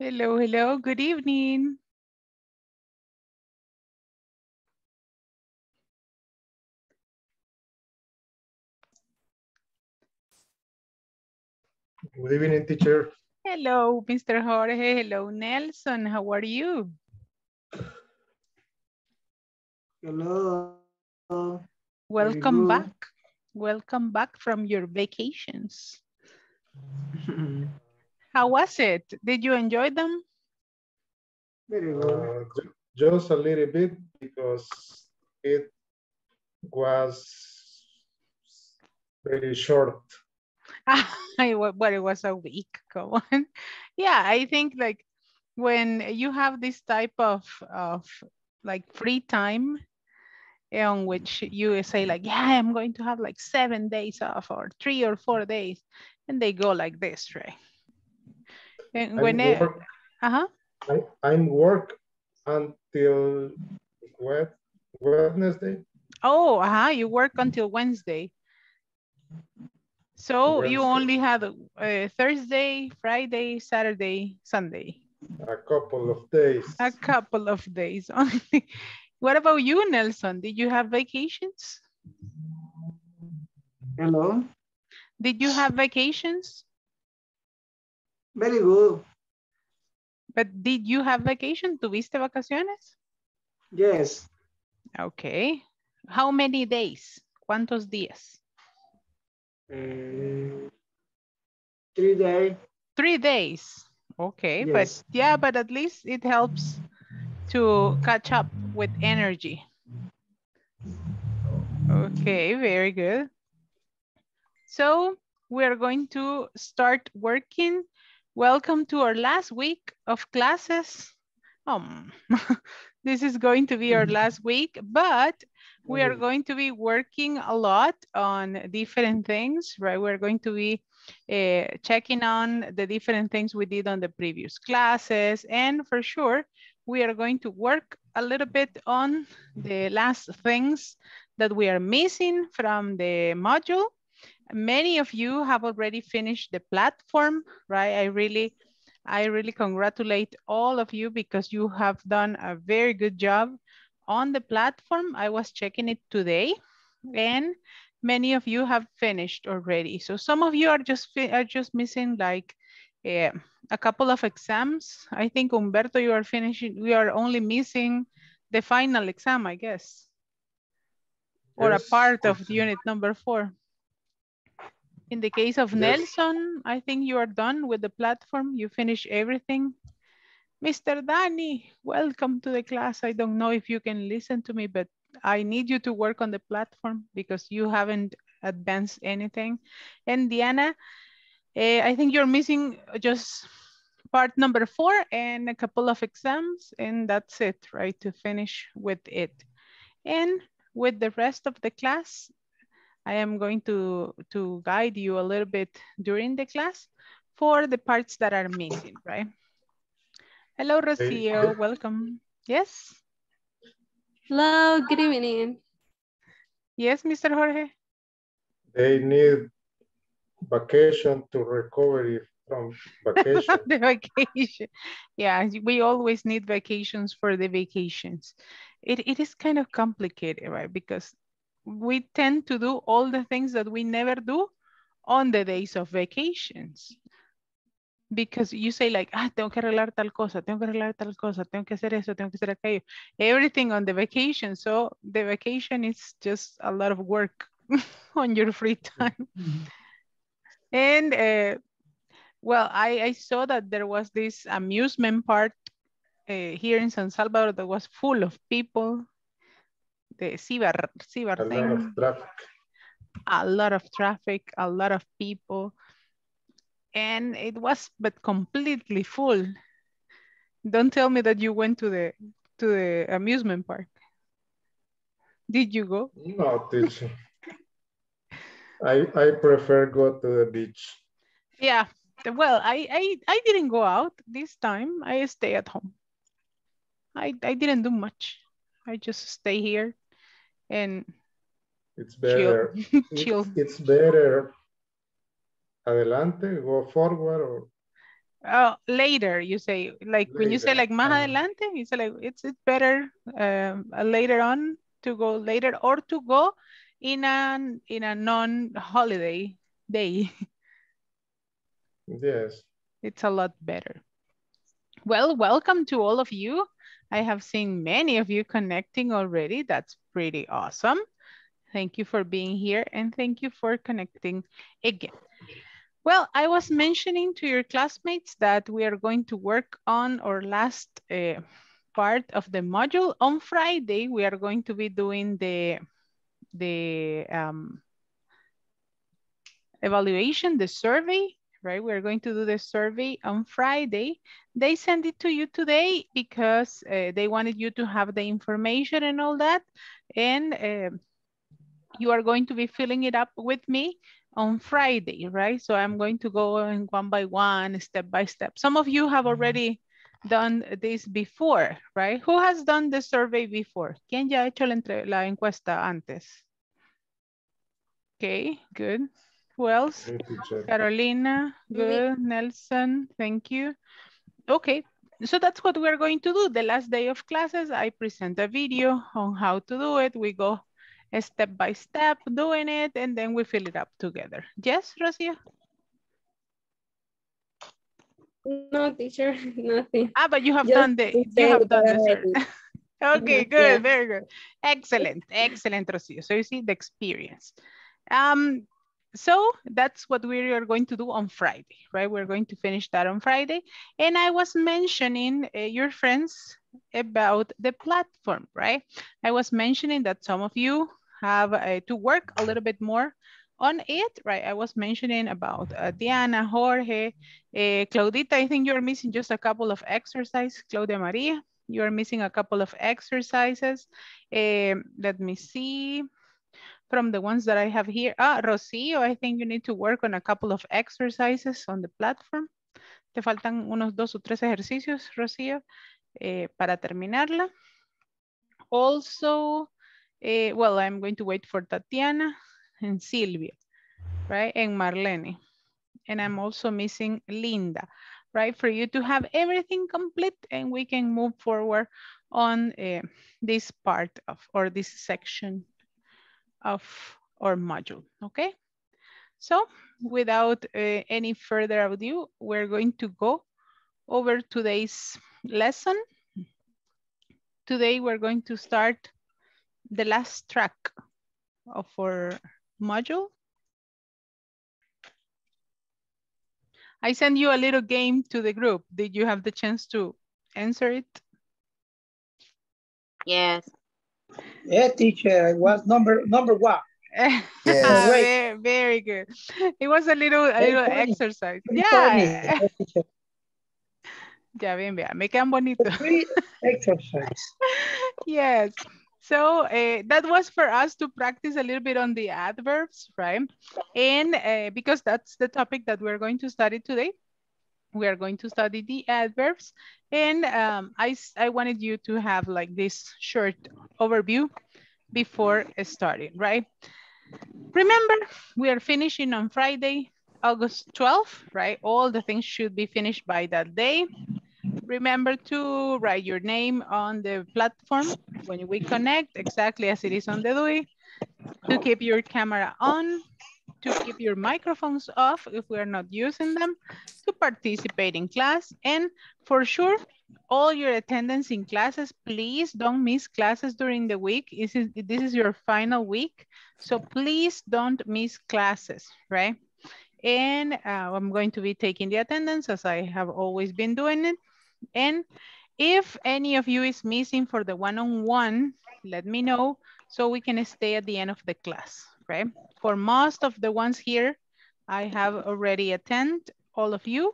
Hello, hello, good evening. Good evening, teacher. Hello, Mr. Jorge. Hello, Nelson. How are you? Hello. Welcome back. Welcome back from your vacations. How was it? Did you enjoy them? Very good. Uh, just a little bit because it was very short. I but it was a week. Come on. Yeah, I think like when you have this type of of like free time on which you say like, yeah, I'm going to have like seven days off or three or four days, and they go like this, right? And I'm when it, work, uh-huh. I, I'm work until Wed- Wednesday. Oh, uh-huh, you work until Wednesday. So you only have uh, Thursday, Friday, Saturday, Sunday. A couple of days. A couple of days only. What about you, Nelson? Did you have vacations? Hello. Did you have vacations? Very good. But did you have vacation? ¿Tuviste vacaciones? Yes. Okay. How many days? ¿Cuántos días? Uh, three days. Three days. Okay, Yes. but yeah, but at least it helps to catch up with energy. Okay, very good. So we're going to start working. Welcome to our last week of classes. Um, this is going to be our last week, but we are going to be working a lot on different things, right? We're going to be uh, checking on the different things we did on the previous classes. And for sure, we are going to work a little bit on the last things that we are missing from the module. Many of you have already finished the platform, right? I really, I really congratulate all of you because you have done a very good job on the platform. I was checking it today and many of you have finished already. So some of you are just are just missing like eh, a couple of exams. I think Umberto, you are finishing, we are only missing the final exam, I guess. Or a part of unit number four. In the case of Yes. Nelson, I think you are done with the platform. You finish everything. Mr. Danny, welcome to the class. I don't know if you can listen to me, but I need you to work on the platform because you haven't advanced anything. And Diana, eh, I think you're missing just part number four and a couple of exams, and that's it, right, to finish with it. And with the rest of the class, I am going to, to guide you a little bit during the class for the parts that are missing, right? Hello, Rocio, welcome. Yes, Hello, good evening. yes, Mr. Jorge. They need vacation to recover from vacation. the vacation. Yeah, we always need vacations for the vacations. It, it is kind of complicated, right? Because we tend to do all the things that we never do on the days of vacations. Because you say like, ah, tengo que arreglar tal cosa, tengo que arreglar tal cosa, tengo que hacer eso, tengo que hacer aquello. Everything on the vacation. So the vacation is just a lot of work on your free time. And uh, well, I, I saw that there was this amusement park uh, here in San Salvador that was full of people. The cyber, cyber A lot thing, of traffic. a lot of traffic, a lot of people. And it was but completely full. Don't tell me that you went to the to the amusement park. Did you go? No, teacher. I, I prefer go to the beach. Yeah. Well, I, I I didn't go out this time. I stay at home. I I didn't do much. I just stay here and It's better. chill. It's, it's better adelante, go forward or Uh, later, you say, like when you say like más adelante, you say like it's it's better um, uh, later on to go later or to go in an in a non-holiday day. Yes. It's a lot better. Well, welcome to all of you. I have seen many of you connecting already. That's pretty awesome. Thank you for being here and thank you for connecting again. Well, I was mentioning to your classmates that we are going to work on our last uh, part of the module. On Friday, we are going to be doing the, the um, evaluation, the survey, right? We're going to do the survey on Friday. They sent it to you today because uh, they wanted you to have the information and all that. And uh, you are going to be filling it up with me on Friday, right? So I'm going to go in one by one, step by step. Some of you have already done this before, right? Who has done the survey before? ¿Quién ya ha hecho la, la encuesta antes? Okay, good. Who else? Me. Carolina, good. Nelson, thank you. Okay, so that's what we're going to do. The last day of classes, I present a video on how to do it. We go step by step doing it, and then we fill it up together. Yes, Rocio? No, teacher, nothing. Ah, but you have Just done the, you have done that the I survey. did. Okay, good, yeah. very good. Excellent, excellent, Rocio. So you see the experience. Um, so that's what we are going to do on Friday, right? We're going to finish that on Friday. And I was mentioning uh, your friends about the platform, right? I was mentioning that some of you have uh, to work a little bit more on it, right? I was mentioning about uh, Diana, Jorge, uh, Claudita, I think you're missing just a couple of exercises. Claudia Maria, you're missing a couple of exercises. Um, let me see from the ones that I have here. Ah, Rocio, I think you need to work on a couple of exercises on the platform. Te faltan unos dos o tres ejercicios, Rocío, eh, para terminarla. Also, eh, well, I'm going to wait for Tatiana and Silvia, right? And Marlene. And I'm also missing Linda, right? For you to have everything complete and we can move forward on uh, this part of, or this section of our module, okay? So without uh, any further ado, we're going to go over today's lesson. Today we're going to start the last track of our module. I sent you a little game to the group. Did you have the chance to answer it? Yes. Yeah, teacher, it was number number one. Yes. very, very good. It was a little, a Very little funny. exercise. Pretty Yeah. funny. Teacher. Ya ven, vean, me quedan bonitos. Exercise. Yes. So uh, that was for us to practice a little bit on the adverbs, right? And uh, because that's the topic that we're going to study today, we are going to study the adverbs. And um, I, I wanted you to have like this short overview before starting, right? Remember, we are finishing on Friday, August 12th, right? All the things should be finished by that day. Remember to write your name on the platform when we connect, exactly as it is on the DUI. To keep your camera on, to keep your microphones off if we are not using them, to participate in class, and for sure, all your attendance in classes, please don't miss classes during the week. This is, this is your final week, so please don't miss classes, right? And uh, I'm going to be taking the attendance as I have always been doing it. And if any of you is missing for the one-on-one, let me know so we can stay at the end of the class, For most of the ones here, I have already attend all of you.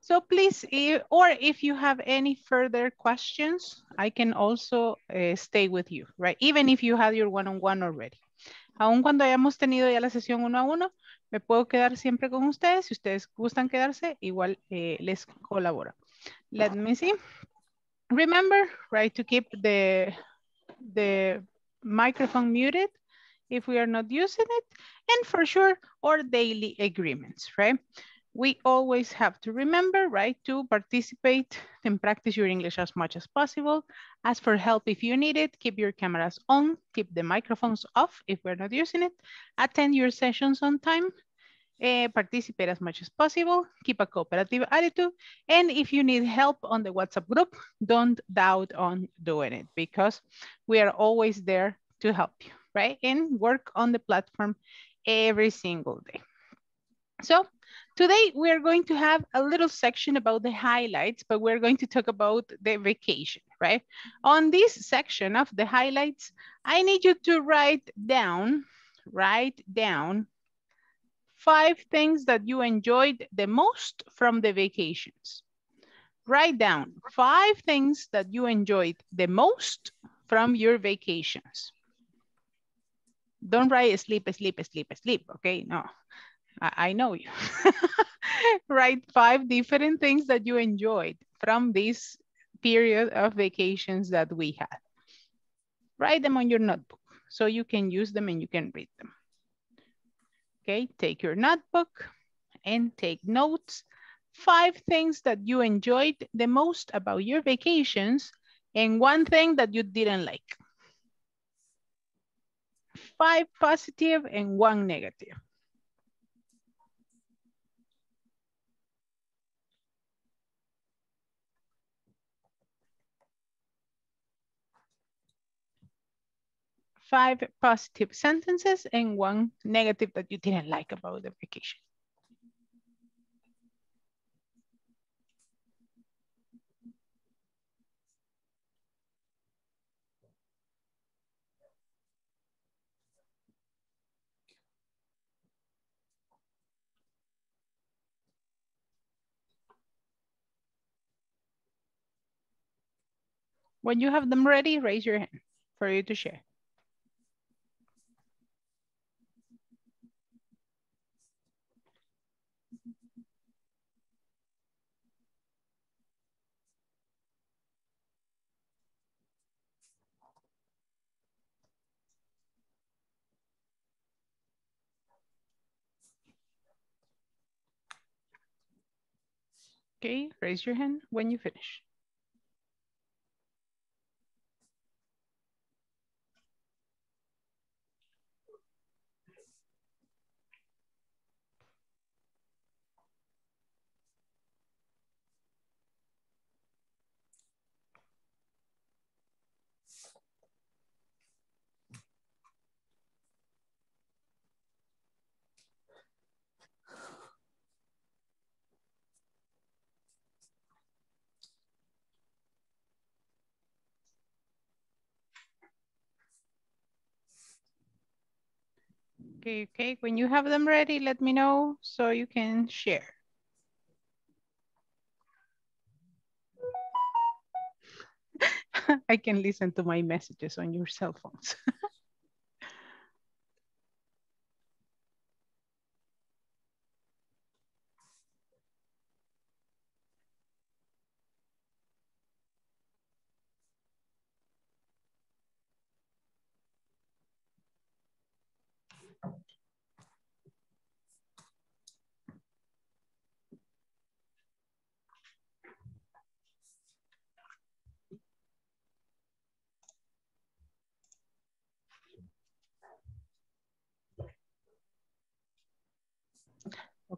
So please, or if you have any further questions, I can also uh, stay with you, right? Even if you had your one-on-one already. Aun cuando hayamos tenido ya la sesión uno a uno, me puedo quedar siempre con ustedes. Si ustedes gustan quedarse, igual eh, les colaboro. Let me see. Remember, right, to keep the, the microphone muted if we are not using it. And for sure, our daily agreements, right? we always have to remember, right, to participate and practice your English as much as possible. Ask for help if you need it. Keep your cameras on. Keep the microphones off if we're not using it. Attend your sessions on time. Uh, participate as much as possible. Keep a cooperative attitude. And if you need help on the WhatsApp group, don't doubt on doing it because we are always there to help you, right? And work on the platform every single day. So today we're going to have a little section about the highlights, but we're going to talk about the vacation, right? On this section of the highlights, I need you to write down, write down five things that you enjoyed the most from the vacations. Write down five things that you enjoyed the most from your vacations. Don't write sleep, sleep, sleep, sleep, okay? No, I, I know you. Write five different things that you enjoyed from this period of vacations that we had. Write them on your notebook so you can use them and you can read them. Okay, take your notebook and take notes. Five things that you enjoyed the most about your vacations and one thing that you didn't like. Five positive and one negative. five positive sentences and one negative that you didn't like about the vacation. When you have them ready, raise your hand for you to share. Okay, raise your hand when you finish. Okay, okay. When you have them ready, let me know so you can share. I can listen to my messages on your cell phones.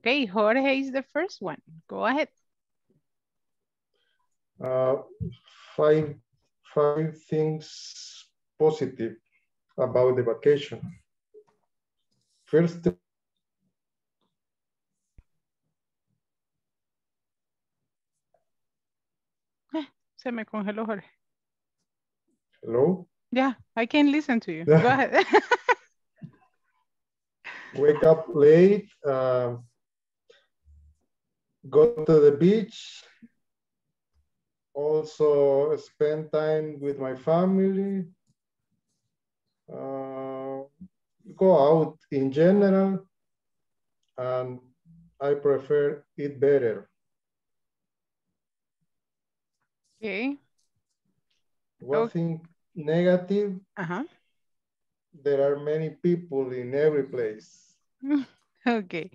Okay, Jorge is the first one. Go ahead. Uh, five, five things positive about the vacation. First, Se me congeló Jorge. hello, Yeah, I can listen to you. Go ahead. wake up late, uh, go to the beach, also spend time with my family, uh, go out in general, and I prefer it better. okay. One Okay. thing negative, Uh-huh. there are many people in every place. Okay.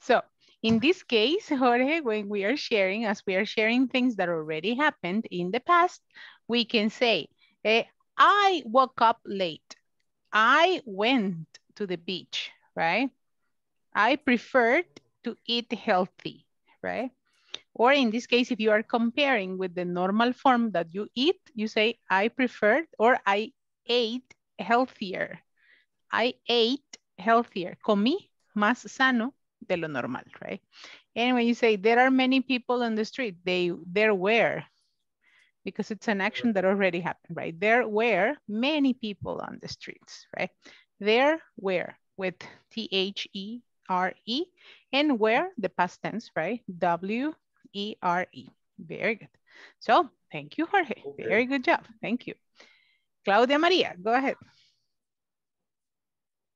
So In this case, Jorge, when we are sharing, as we are sharing things that already happened in the past, we can say, eh, I woke up late. I went to the beach, right? I preferred to eat healthy, right? Or in this case, if you are comparing with the normal form that you eat, you say, I preferred or I ate healthier. I ate healthier. Comí más sano de lo normal, right? And when you say there are many people on the street, they there were, because it's an action that already happened, right? There were many people on the streets, right? There were with T-H-E-R-E and where the past tense, right? W-E-R-E. Very good. So thank you, Jorge. Okay. Very good job. Thank you. Claudia Maria, go ahead.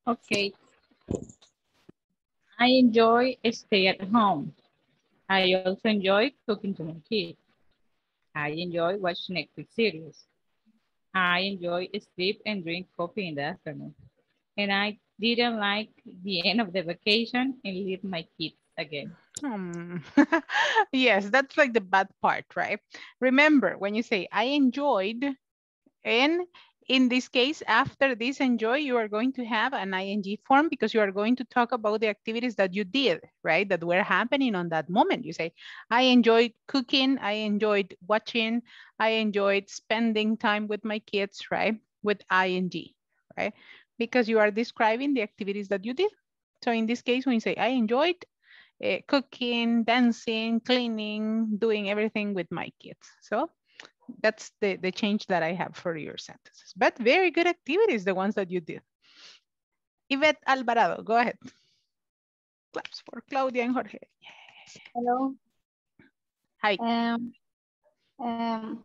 Okay. I enjoy stay at home. I also enjoy cooking to my kids. I enjoy watching Netflix series. I enjoy sleep and drink coffee in the afternoon. And I didn't like the end of the vacation and leave my kids again. Hmm. yes, that's like the bad part, right? Remember, when you say I enjoyed, and in this case, after this enjoy, you are going to have an ing form because you are going to talk about the activities that you did, right? That were happening on that moment. You say, I enjoyed cooking, I enjoyed watching, I enjoyed spending time with my kids, right? With ing, right? Because you are describing the activities that you did. So in this case, when you say, I enjoyed uh, cooking, dancing, cleaning, doing everything with my kids. So that's the, the change that I have for your sentences. But very good activities, the ones that you did. Yvette Alvarado, go ahead. Claps for Claudia and Jorge. Hello. Hi. Um, um,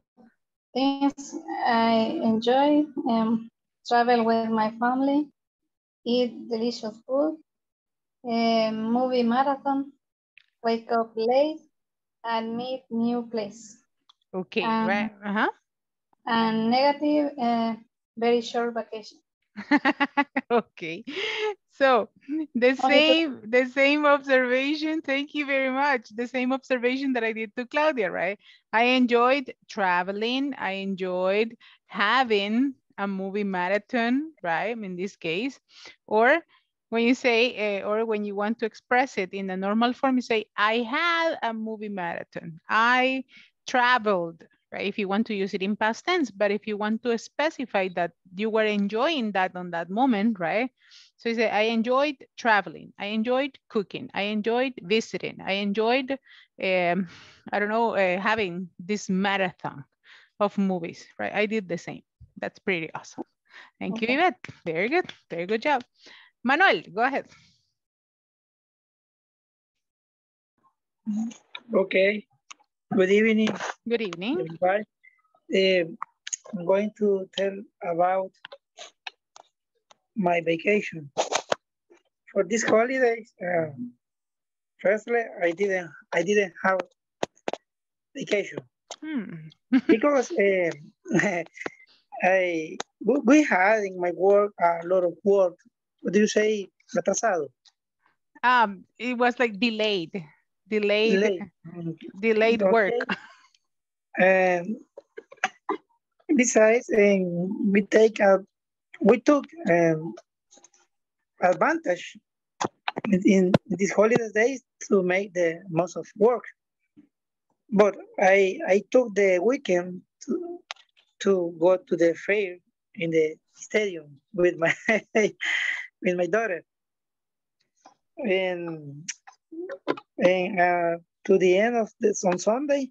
things I enjoy, um, travel with my family, eat delicious food, um, movie marathon, wake up late, and meet new place. Okay, Um, right. Uh-huh. And negative, uh, very short vacation. okay. So the same, the same observation. Thank you very much. The same observation that I did to Claudia, right? I enjoyed traveling. I enjoyed having a movie marathon, right? In this case, or when you say, uh, or when you want to express it in the normal form, you say, I had a movie marathon. I traveled, right? If you want to use it in past tense, but if you want to specify that you were enjoying that on that moment, right? So you say, I enjoyed traveling. I enjoyed cooking. I enjoyed visiting. I enjoyed, um, I don't know, uh, having this marathon of movies, right? I did the same. That's pretty awesome. Thank you, Okay. Yvette. Very good. Very good job. Manuel, go ahead. Okay. Good evening, Good evening. everybody. Eh, I'm going to tell about my vacation. For this holidays, uh, firstly, I didn't, I didn't have vacation Hmm. because eh, I, we had in my work a lot of work. What do you say? Retrasado. Um, it was like delayed, delayed, Late. delayed work. And besides, um, we take a, we took um, advantage in, in these holiday days to make the most of work. But I I took the weekend to to go to the fair in the stadium with my with my daughter. And and uh, to the end of this on Sunday,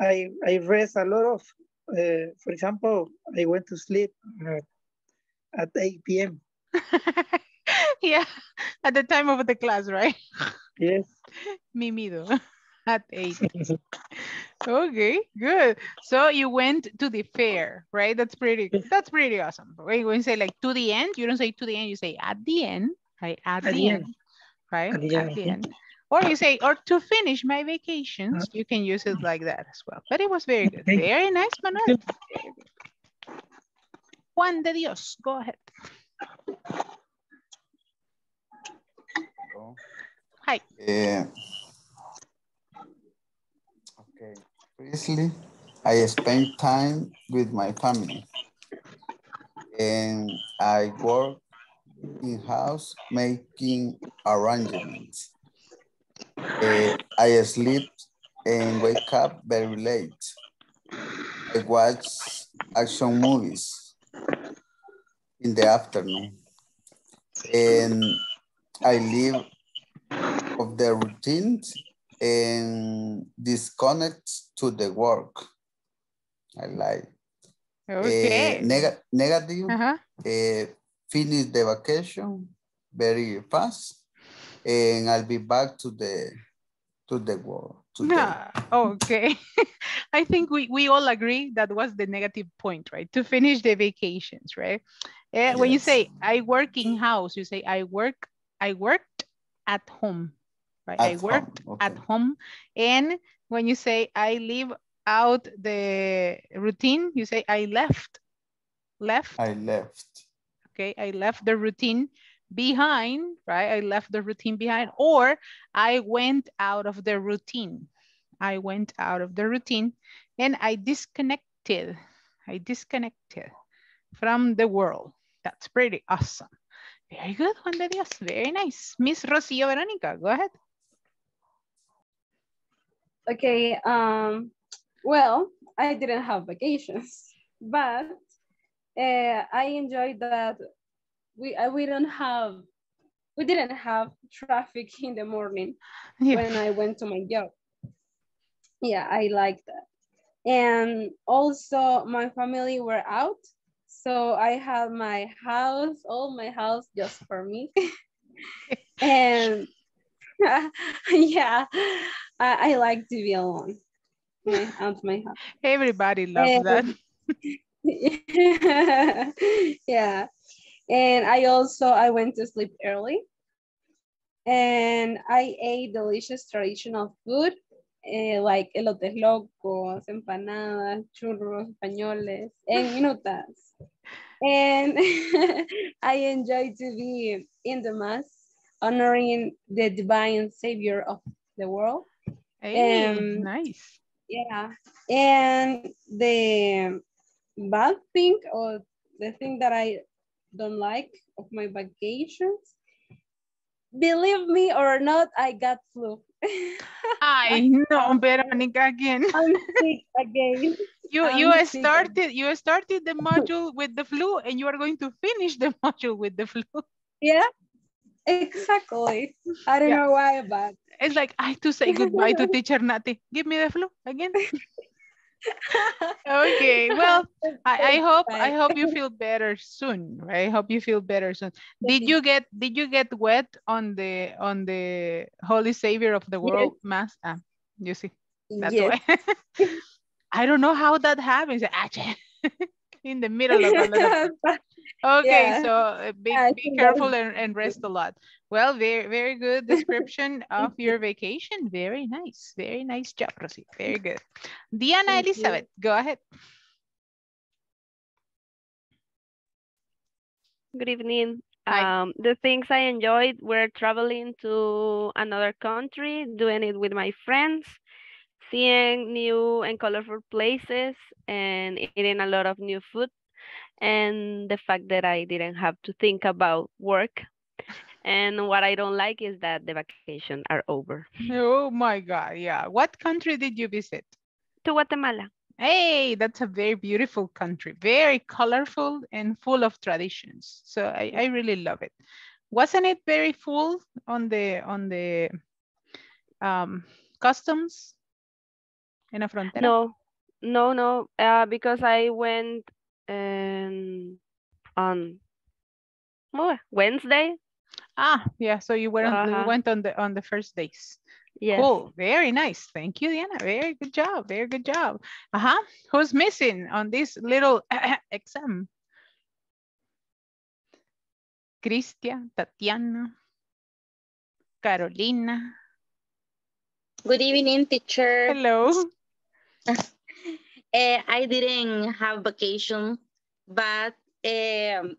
I I rest a lot of. Uh, for example, I went to sleep uh, at 8 p.m. yeah, at the time of the class, right? Yes. Mimido at eight. Okay, good. So you went to the fair, right? That's pretty, that's pretty awesome. When you say like to the end, you don't say to the end, you say at the end, right? At, At the, the end, end. right? At the At end, the end. Or you say, or to finish my vacations, Uh, you can use it like that as well. But it was very good. Okay. Very nice, Manuel. Very. Juan de Dios, go ahead. Hi. Uh, okay. Previously, I spent time with my family. And I work in house making arrangements. Uh, I sleep and wake up very late. I watch action movies in the afternoon. And I live of the routines and disconnect to the work. I like. Okay. Uh, neg negative, uh, finish the vacation very fast and I'll be back to the to the world. Today. Yeah, okay. I think we, we all agree that was the negative point, right? To finish the vacations, right? Uh, When you say I work in house, you say I work, I worked at home, right? I worked home, at home. And when you say I leave out the routine, you say I left, left, I left. okay? I left the routine behind, right? I left the routine behind, or I went out of the routine. I went out of the routine and I disconnected. I disconnected from the world. That's pretty awesome. Very good, Juan de Dios. Very nice. Miss Rocio Veronica, go ahead. Okay, um, well, I didn't have vacations, but uh, I enjoyed that we uh, we don't have we didn't have traffic in the morning Yeah. when I went to my job. Yeah, I like that. And also my family were out. So I had my house, all my house just for me. and yeah, I, I like to be alone. My, at my house. Everybody loves Eh, that. yeah. And I also I went to sleep early. And I ate delicious traditional food eh, like elotes locos, empanadas, churros, españoles, and minutas. And I enjoy to be in the mass, honoring the divine savior of the world. Hey, um, nice. Yeah, and the bad thing or the thing that I don't like of my vacations, believe me or not, I got flu. I know, Veronica again. I'm sick again. You I'm you sick started you started the module with the flu and you are going to finish the module with the flu. Yeah, exactly. I don't Yeah. know why, but It's like I have to say goodbye to teacher Nati. Give me the flu again. Okay, well, I, I hope I hope you feel better soon. Right? I hope you feel better soon. Did you get did you get wet on the on the Holy Savior of the World Mass? Ah, you see, that's yes. why. I don't know how that happens. In the middle of the Okay, Yeah. so uh, be, I be careful and, and rest a lot. Well, very, very good description of your vacation. Very nice. Very nice job, Rosie. Very good. Diana Thank you. Elizabeth, go ahead. Good evening. Hi. Um, the things I enjoyed were traveling to another country, doing it with my friends, seeing new and colorful places, and eating a lot of new food. And the fact that I didn't have to think about work. And what I don't like is that the vacation are over. Oh my God. Yeah. What country did you visit? To Guatemala. Hey, that's a very beautiful country. Very colorful and full of traditions. So I, I really love it. Wasn't it very full on the on the um, customs in a frontera? No, no, no, uh, because I went um, on oh, Wednesday. Ah, yeah. So you were on, Uh-huh. went on the on the first days. Yes. Cool. Very nice. Thank you, Diana. Very good job. Very good job. Uh-huh. Who's missing on this little exam? Cristian, Tatiana, Carolina. Good evening, teacher. Hello. Eh, I didn't have vacation, but um,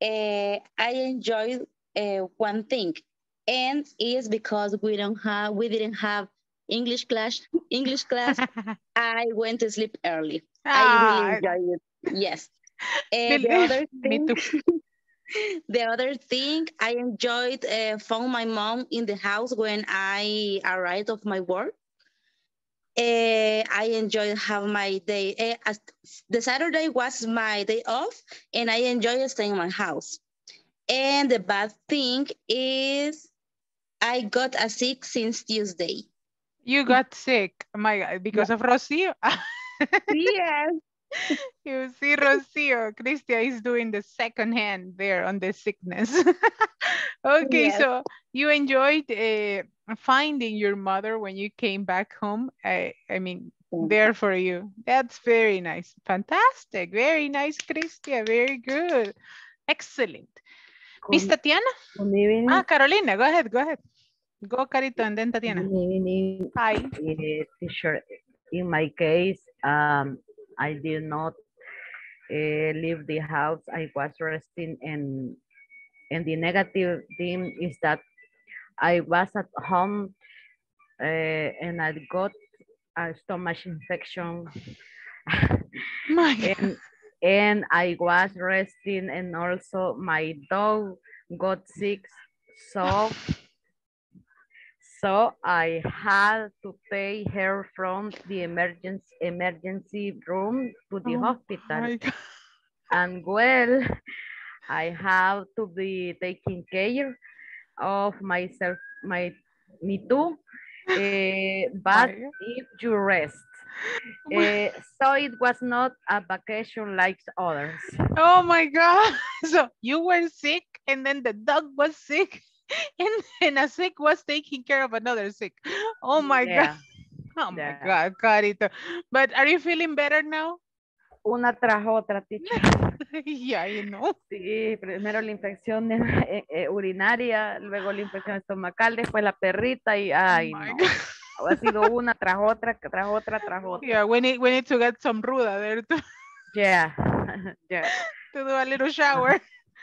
eh, I enjoyed uh, one thing. and it's because we don't have we didn't have English class English class I went to sleep early. I Ah, really enjoyed it. Yes. And the other thing, the other thing I enjoyed uh, found my mom in the house when I arrived of my work. Uh, I enjoyed have my day. Uh, the Saturday was my day off, and I enjoyed staying in my house. And the bad thing is, I got a sick since Tuesday. You got sick. My God, because of Rocio? yes. You see, Rocio, Cristia is doing the second hand there on the sickness. okay, Yes. so you enjoyed uh, finding your mother when you came back home. I, I mean, there for you. That's very nice. Fantastic. Very nice, Cristia. Very good. Excellent. Miss Tatiana? Ah, Carolina, go ahead, go ahead. Go, Carito, and then Tatiana. Hi. eh, teacher. In my case, um, I did not uh, leave the house. I was resting, and and the negative thing is that I was at home, uh, and I got a stomach infection, My God. and and I was resting, and also my dog got sick, so. So I had to take her from the emergency emergency room to the Oh hospital. And well, I have to be taking care of myself, my me too. Eh, but if you rest. Eh, so it was not a vacation like others. Oh my God. So you were sick and then the dog was sick and then a sick was taking care of another sick. Oh my God. Yeah, Oh my yeah. God, Carito. But are you feeling better now? Una tras otra, teacher. yeah, you know. Sí, primero la infección eh, eh, urinaria, luego la infección estomacal, después la perrita y ay Oh my no. God. Ha sido una tras otra, tras otra, tras otra. Yeah, we need, we need to get some ruda there to, Yeah, yeah. to do a little shower.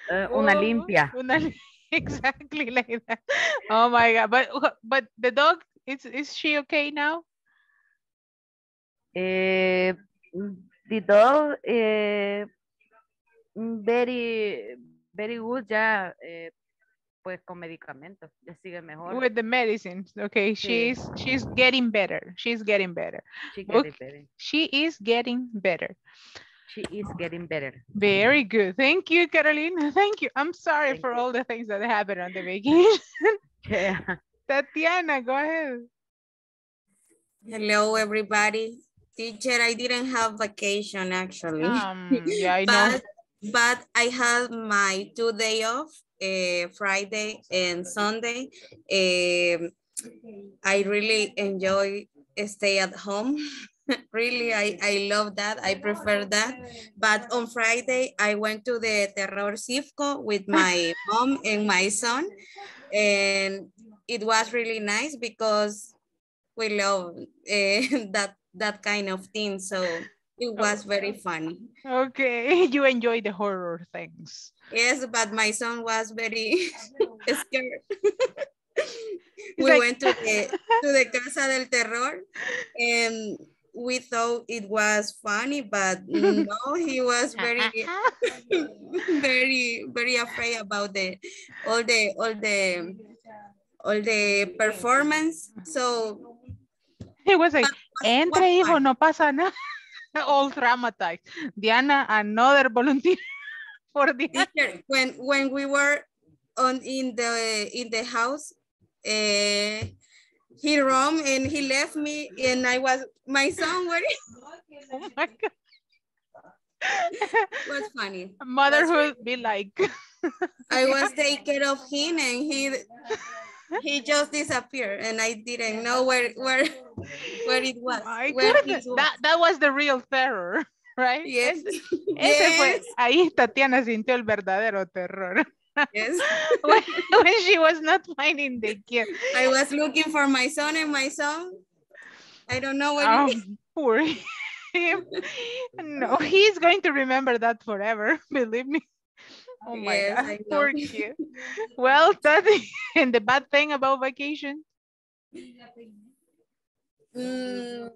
Eh, una Oh, limpia. una li- exactly like that. Oh my God. But but the dog, is, is she okay now? Mm, the dog, eh, mm, very, very good ya, eh, pues con medicamentos, ya sigue mejor. With the medicines. Okay, Sí. she's she's getting better. She's getting better. She Okay. better. She is getting better. She is getting better. Very good. Thank you, Carolina. Thank you. I'm sorry Thank for you. all the things that happened on the vacation. Yeah. Tatiana, go ahead. Hello, everybody. Teacher, I didn't have vacation actually. Um, yeah, I know. but, but I had my two day off, uh, Friday and Sunday. Um, I really enjoy stay at home. really, I, I love that. I prefer that. But on Friday, I went to the Terror Cifco with my mom and my son. And it was really nice because we love eh, that that kind of thing. So it was very funny. Okay, you enjoy the horror things. Yes, but my son was very scared. we like- went to the to the Casa del Terror and we thought it was funny, but no, he was very very very afraid about the all the all the all the performance. So he was like, but was- entre was hijo, fun. no pasa nada. All traumatized. Diana, another volunteer for Diana. Teacher, when when we were on in the in the house, uh, he roamed and he left me, and I was my son. Where Oh my God. was funny. Motherhood be like. I was taking care of him, and he he just disappeared, and I didn't know where where where it was. My where goodness, was. that, that was the real terror, right? Yes. Ese, ese fue, yes. ahí Tatiana sintió el verdadero terror. Yes. when, when she was not finding the kid. I was looking for my son and my son. I don't know Oh, he poor him. No, he's going to remember that forever, believe me. Oh my Yes, God, poor kid. Well, Tati, and the bad thing about vacation? Mm,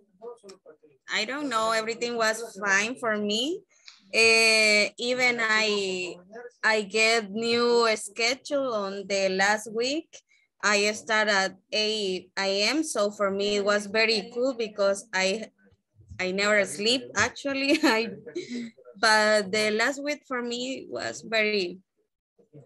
I don't know. Everything was fine for me. Eh, even I I get new schedule on the last week. I start at 8 a.m. So for me it was very cool because I I never sleep actually. I but the last week for me was very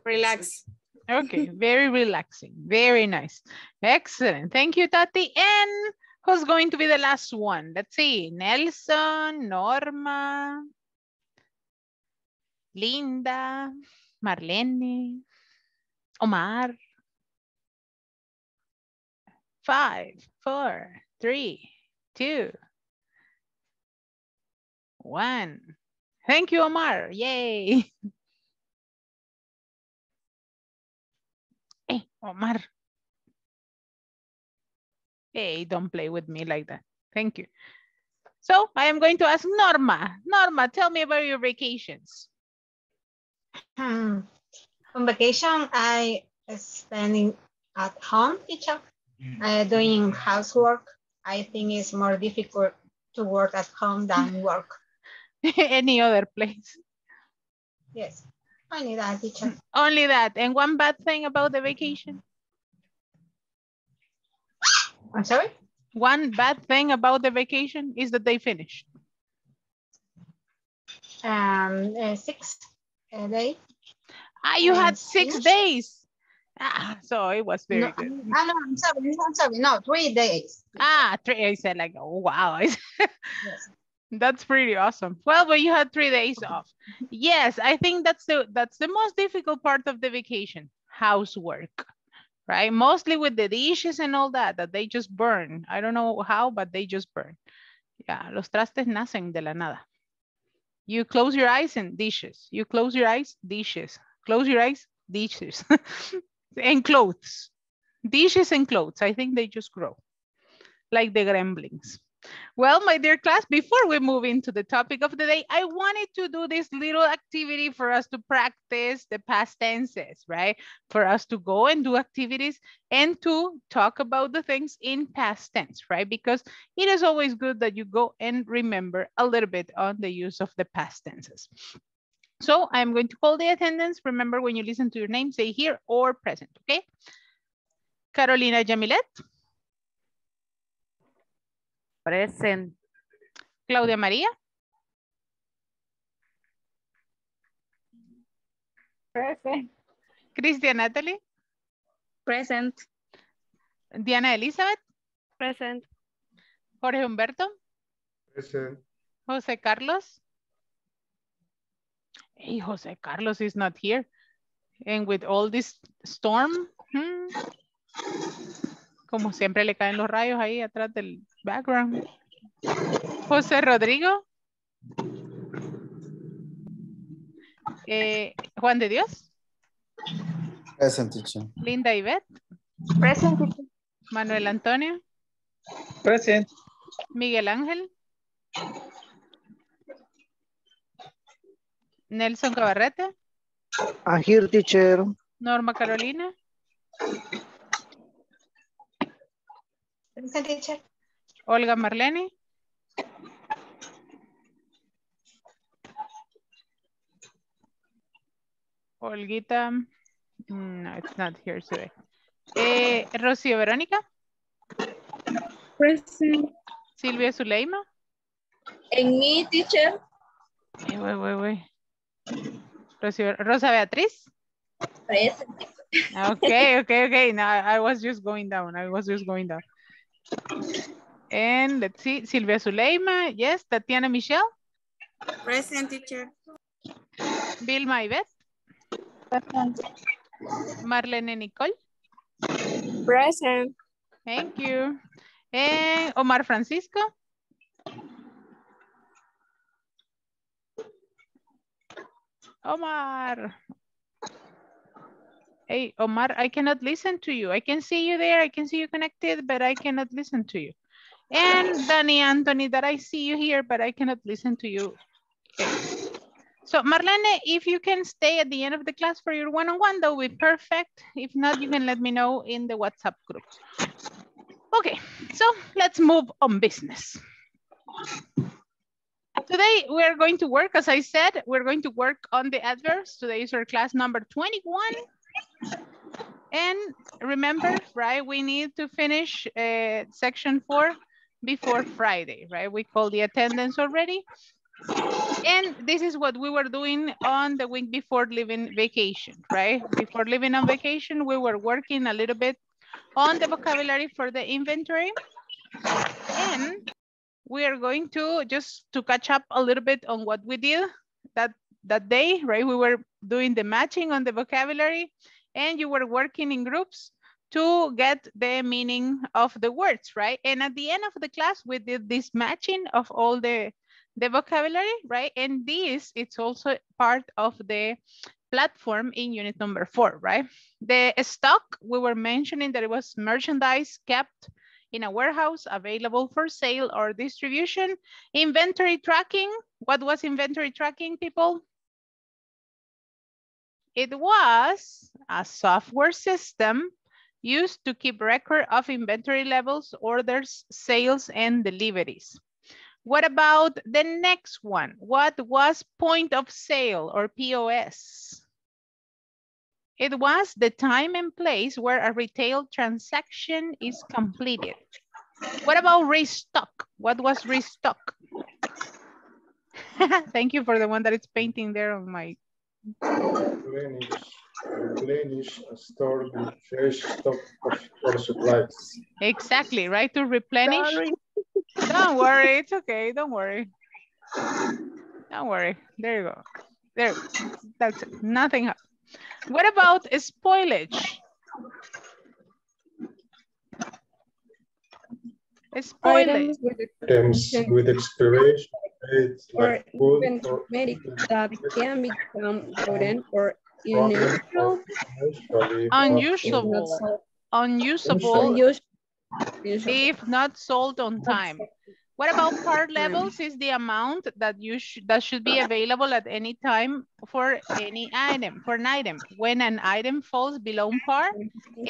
relaxed. Okay, very relaxing, very nice. Excellent. Thank you, Tati. And who's going to be the last one? Let's see. Nelson, Norma, Linda, Marlene, Omar. Five, four, three, two, one. Thank you, Omar. Yay. Hey, Omar. Hey, don't play with me like that. Thank you. So I am going to ask Norma. Norma, tell me about your vacations. Hmm. On vacation, I spending at home, teacher, uh, doing housework. I think it's more difficult to work at home than work. Any other place? Yes, only that, teacher. Only that. And one bad thing about the vacation? I'm sorry? One bad thing about the vacation is that they finished. Um, uh, six a day. Ah, you had six finish. days. Ah, so it was very no, good. Ah, no, I'm sorry, I'm sorry. No, three days. Ah, three. I said like, oh, wow. Yes. That's pretty awesome. Well, but you had three days off. Yes, I think that's the that's the most difficult part of the vacation, housework, right? Mostly with the dishes and all that, that they just burn. I don't know how, but they just burn. Yeah, los trastes nacen de la nada. You close your eyes and dishes. You close your eyes, dishes. Close your eyes, dishes. and clothes. Dishes and clothes. I think they just grow like the gremlins. Well, my dear class, before we move into the topic of the day, I wanted to do this little activity for us to practice the past tenses, right? For us to go and do activities and to talk about the things in past tense, right? Because it is always good that you go and remember a little bit on the use of the past tenses. So I'm going to call the attendance. Remember when you listen to your name, say here or present, okay? Carolina Jamilet, Present. Claudia María, Present. Cristian Natalie, Present. Diana Elizabeth, Present. Jorge Humberto, Present. Jose Carlos. Hey, Jose Carlos is not here. And with all this storm, hmm, como siempre le caen los rayos ahí atrás del background. José Rodrigo. Eh, Juan de Dios, Present teacher. Linda Ivette, Present. Manuel Antonio, Present. Miguel Ángel, Nelson Cabarrete, I'm here, teacher. Norma Carolina, Present, teacher. Olga Marlene, Olguita, mm, no, it's not here today. Eh, Rocío Verónica, Present. Silvia Zuleima. En mi teacher. Eh, wait, wait, wait. Rosa Beatriz. Present. Okay, okay, okay. Now I was just going down. I was just going down. And let's see, Silvia Zuleima. Yes, Tatiana Michelle. Present teacher. Vilma Ivette. Marlene Nicole. Present. Thank you. And Omar Francisco. Omar. Hey, Omar, I cannot listen to you. I can see you there. I can see you connected, but I cannot listen to you. And Danny Anthony, that I see you here, but I cannot listen to you. Okay. So Marlene, if you can stay at the end of the class for your one-on-one, -on -one, that would be perfect. If not, you can let me know in the WhatsApp group. Okay, so let's move on business. Today we're going to work, as I said, we're going to work on the adverbs. Today is our class number 21. And remember, right, we need to finish uh, section four before Friday, right? We call the attendance already. And this is what we were doing on the week before leaving vacation, right? Before leaving on vacation, we were working a little bit on the vocabulary for the inventory. And we are going to just to catch up a little bit on what we did that, that day, right? We were doing the matching on the vocabulary and you were working in groups to get the meaning of the words, right? And at the end of the class, we did this matching of all the, the vocabulary, right? And this, it's also part of the platform in unit number four, right? The stock, we were mentioning that it was merchandise kept in a warehouse available for sale or distribution. Inventory tracking, what was inventory tracking, people? It was a software system used to keep record of inventory levels, orders, sales, and deliveries. What about the next one? What was point of sale or POS? It was the time and place where a retail transaction is completed. What about restock? What was restock? Thank you for the one that is painting there on my. Replenish, replenish a store with fresh stock of or supplies. Exactly, right? To replenish. Sorry. Don't worry, it's okay. Don't worry. Don't worry. There you go. There, that's it. Nothing happened. What about spoilage? Spoilage. Items with expiration dates like food or that can become rotten or unusual. Unusable. Unusable. If not sold on time. What about par levels is the amount that you sh that should be available at any time for any item, for an item. When an item falls below par,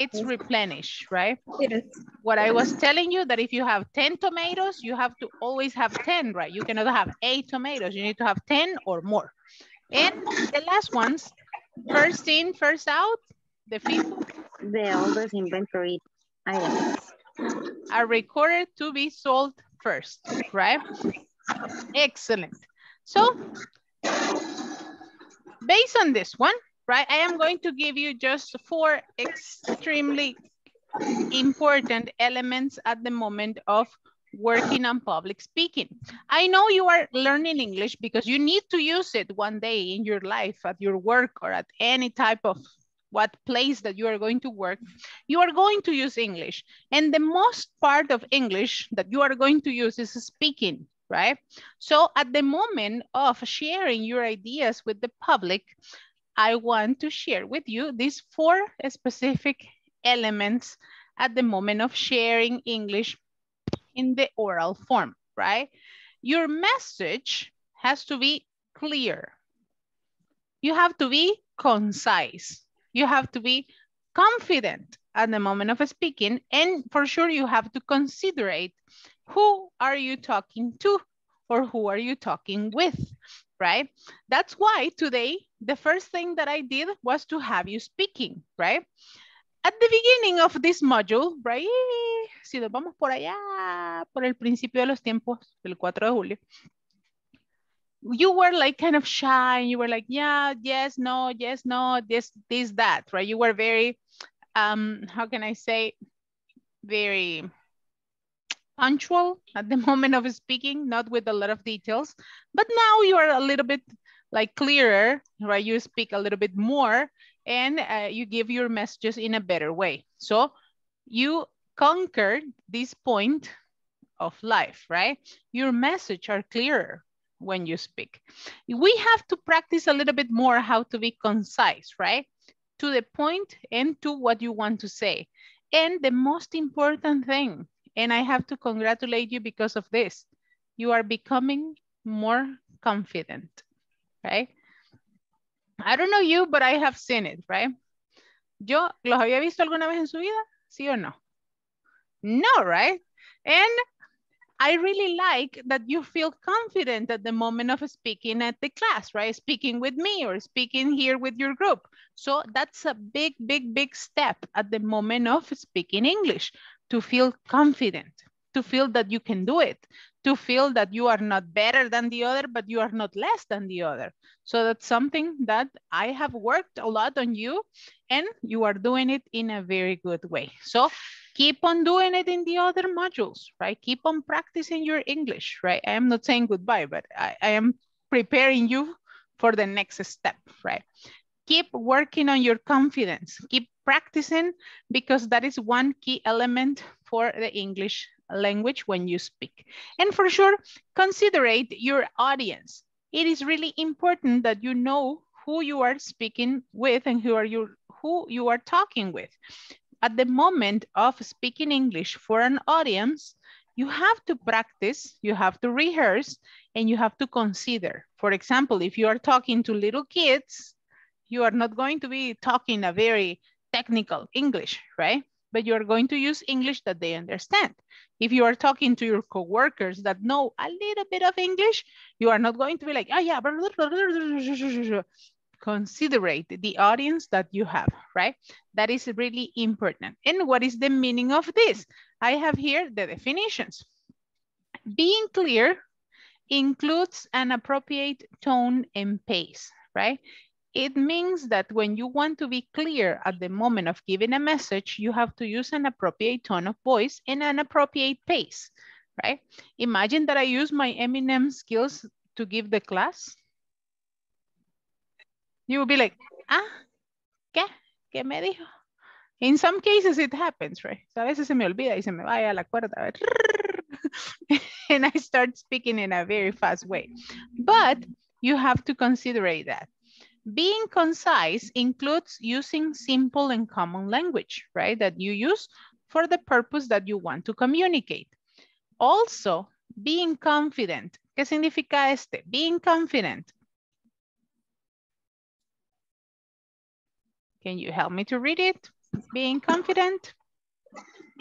it's replenished, right? What I was telling you that if you have 10 tomatoes, you have to always have 10, right? You cannot have eight tomatoes. You need to have 10 or more. And the last ones, first in, first out, the. The oldest inventory items. Are recorded to be sold first, right? Excellent. So based on this one, right, I am going to give you just four extremely important elements at the moment of working on public speaking. I know you are learning English because you need to use it one day in your life at your work or at any type of what place that you are going to work, you are going to use English. And the most part of English that you are going to use is speaking, right? So at the moment of sharing your ideas with the public, I want to share with you these four specific elements at the moment of sharing English in the oral form, right? Your message has to be clear. You have to be concise you have to be confident at the moment of speaking. And for sure, you have to considerate who are you talking to or who are you talking with, right? That's why today, the first thing that I did was to have you speaking, right? At the beginning of this module, right? Si nos vamos por allá, por el principio de los tiempos del 4 de julio, you were like kind of shy you were like, yeah, yes, no, yes, no, this, this, that, right? You were very, um, how can I say, very punctual at the moment of speaking, not with a lot of details, but now you are a little bit like clearer, right? You speak a little bit more and uh, you give your messages in a better way. So you conquered this point of life, right? Your message are clearer, when you speak. We have to practice a little bit more how to be concise, right? To the point and to what you want to say. And the most important thing, and I have to congratulate you because of this, you are becoming more confident, right? I don't know you, but I have seen it, right? Yo, ¿los había visto alguna vez en su vida? ¿Sí o no? No, right? And I really like that you feel confident at the moment of speaking at the class, right? Speaking with me or speaking here with your group. So that's a big, big, big step at the moment of speaking English to feel confident, to feel that you can do it, to feel that you are not better than the other, but you are not less than the other. So that's something that I have worked a lot on you and you are doing it in a very good way. So keep on doing it in the other modules, right? Keep on practicing your English, right? I am not saying goodbye, but I, I am preparing you for the next step, right? Keep working on your confidence. Keep practicing because that is one key element for the English language when you speak. And for sure, considerate your audience. It is really important that you know who you are speaking with and who are you who you are talking with. At the moment of speaking English for an audience, you have to practice, you have to rehearse, and you have to consider. For example, if you are talking to little kids, you are not going to be talking a very technical English, right? But you're going to use English that they understand. If you are talking to your coworkers that know a little bit of English, you are not going to be like, oh yeah, considerate the audience that you have, right? That is really important. And what is the meaning of this? I have here the definitions. Being clear includes an appropriate tone and pace, right? It means that when you want to be clear at the moment of giving a message, you have to use an appropriate tone of voice and an appropriate pace, right? Imagine that I use my Eminem skills to give the class. You will be like, ah, ¿qué? ¿Qué me dijo? In some cases it happens, right? So a veces se me olvida y se me vaya la cuerda. and I start speaking in a very fast way. But you have to consider that. Being concise includes using simple and common language, right? That you use for the purpose that you want to communicate. Also, being confident. ¿Qué significa este? Being confident. Can you help me to read it? Being confident.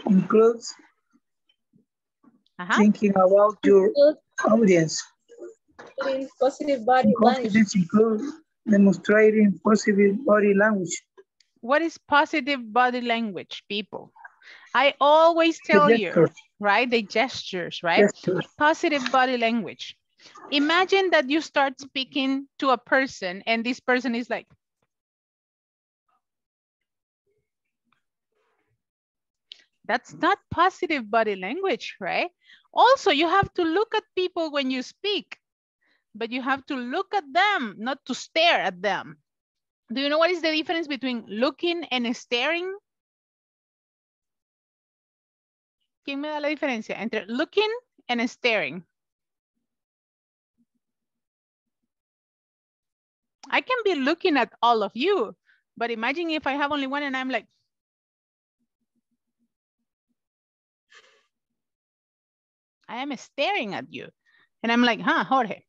Includes uh -huh. thinking about your audience. Positive body Confidence includes demonstrating positive body language. What is positive body language, people? I always tell you, right? The gestures, right? Gestures. Positive body language. Imagine that you start speaking to a person and this person is like, that's not positive body language, right? Also, you have to look at people when you speak but you have to look at them, not to stare at them. Do you know what is the difference between looking and staring? ¿Quién me da la diferencia entre looking and staring? I can be looking at all of you, but imagine if I have only one and I'm like, I am staring at you. And I'm like, huh, Jorge,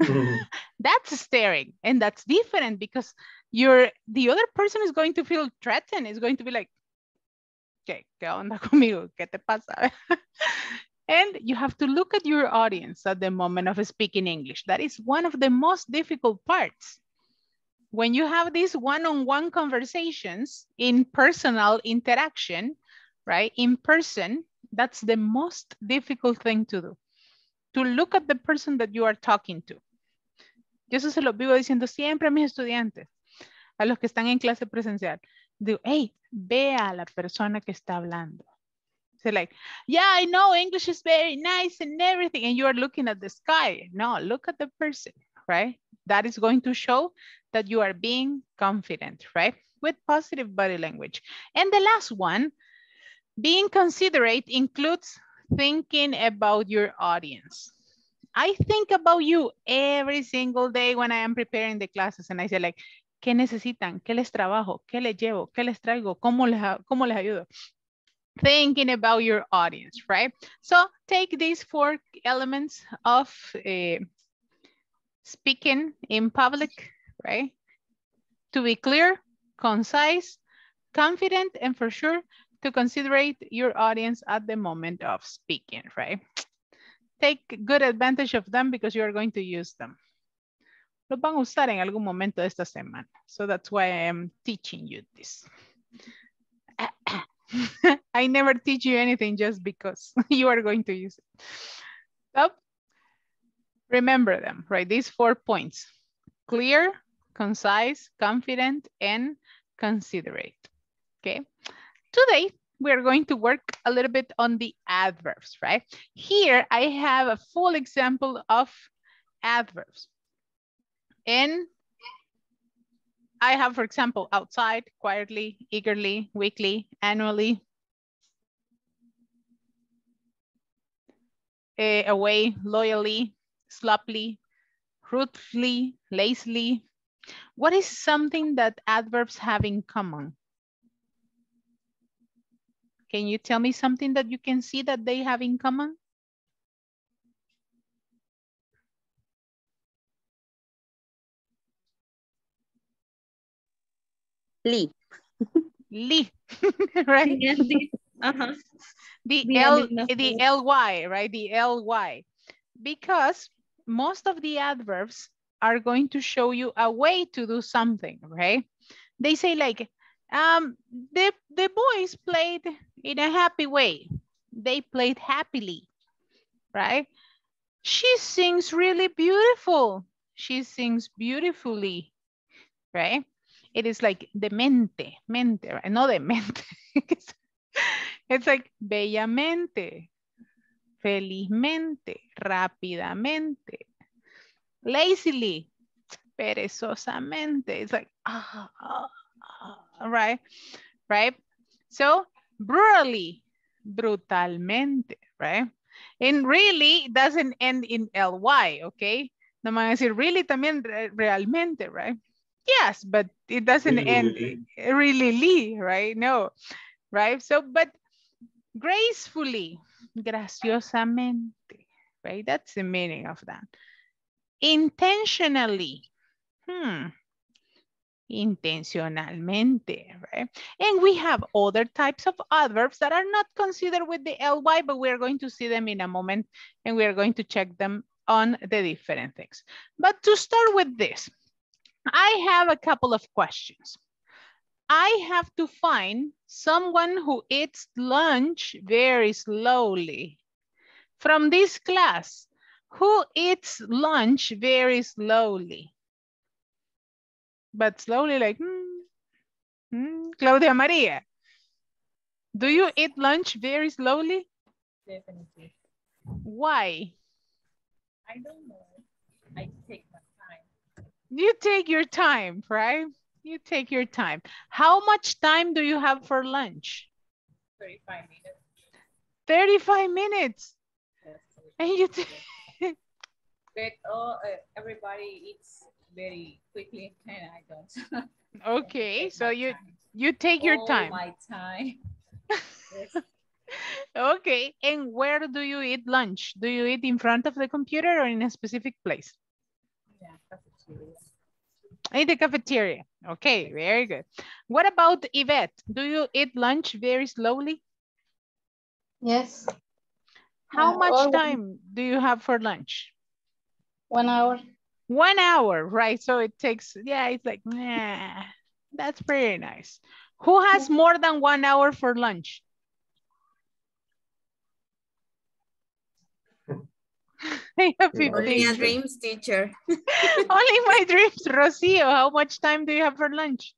mm-hmm. that's staring and that's different because you're the other person is going to feel threatened is going to be like ¿Qué, qué onda conmigo? ¿Qué te pasa? and you have to look at your audience at the moment of speaking English. That is one of the most difficult parts. When you have these one-on-one -on -one conversations in personal interaction, right? In person, that's the most difficult thing to do to look at the person that you are talking to. Yo eso se lo vivo diciendo siempre a mis estudiantes, a los que están en clase presencial. Digo, hey, ve a la persona que está hablando. So like, yeah, I know English is very nice and everything, and you are looking at the sky. No, look at the person, right? That is going to show that you are being confident, right? With positive body language. And the last one, being considerate includes thinking about your audience. I think about you every single day when I am preparing the classes and I say like, ¿qué necesitan? ¿Qué les trabajo? ¿Qué les llevo? ¿Qué les traigo? ¿Cómo les, cómo les ayudo? Thinking about your audience, right? So take these four elements of uh, speaking in public, right? To be clear, concise, confident, and for sure to considerate your audience at the moment of speaking, right? Take good advantage of them because you are going to use them. Los van a usar en algún momento de esta semana. So that's why I am teaching you this. I never teach you anything just because you are going to use it. So remember them, right? These four points, clear, concise, confident, and considerate, okay? Today, we're going to work a little bit on the adverbs, right? Here, I have a full example of adverbs. And I have, for example, outside, quietly, eagerly, weekly, annually, uh, away, loyally, sloppily, rudely, lazily. What is something that adverbs have in common? Can you tell me something that you can see that they have in common? Lee. Lee, right? The, uh-huh. The The L, ending of the the- ly, right? The ly, because most of the adverbs are going to show you a way to do something, right? They say like, um, the the boys played in a happy way. They played happily, right? She sings really beautiful. She sings beautifully, right? It is like de mente, mente, right? No de mente. it's like bellamente, felizmente, rápidamente, lazily, perezosamente. It's like, ah, ah, ah, right, right? So, brutally, brutalmente, right? And really it doesn't end in ly, okay? No van a decir really también re- realmente, right? Yes, but it doesn't Really, end really. really, right? No, right? So, but gracefully, graciosamente, right? That's the meaning of that. Intentionally, hmm, intencionalmente, right? And we have other types of adverbs that are not considered with the ly, but we're going to see them in a moment and we're going to check them on the different things. But to start with this, I have a couple of questions. I have to find someone who eats lunch very slowly. From this class, who eats lunch very slowly? But slowly like, hmm, hmm, Claudia Maria. Do you eat lunch very slowly? Definitely. Why? I don't know. I take my time. You take your time, right? You take your time. How much time do you have for lunch? 35 minutes. 35 minutes. Yes. And you take But all, uh, everybody eats very quickly and I don't. Okay, so you time. you take your All time. my time. Yes. Okay, and where do you eat lunch? Do you eat in front of the computer or in a specific place? Yeah, cafeteria. In the cafeteria. Okay, very good. What about Yvette? Do you eat lunch very slowly? Yes. How Uh, much time do you have for lunch? One hour. One hour, right? So it takes, yeah, it's like, nah, that's pretty nice. Who has more than one hour for lunch? Only 15. a dreams teacher. Only my dreams, Rocio. How much time do you have for lunch?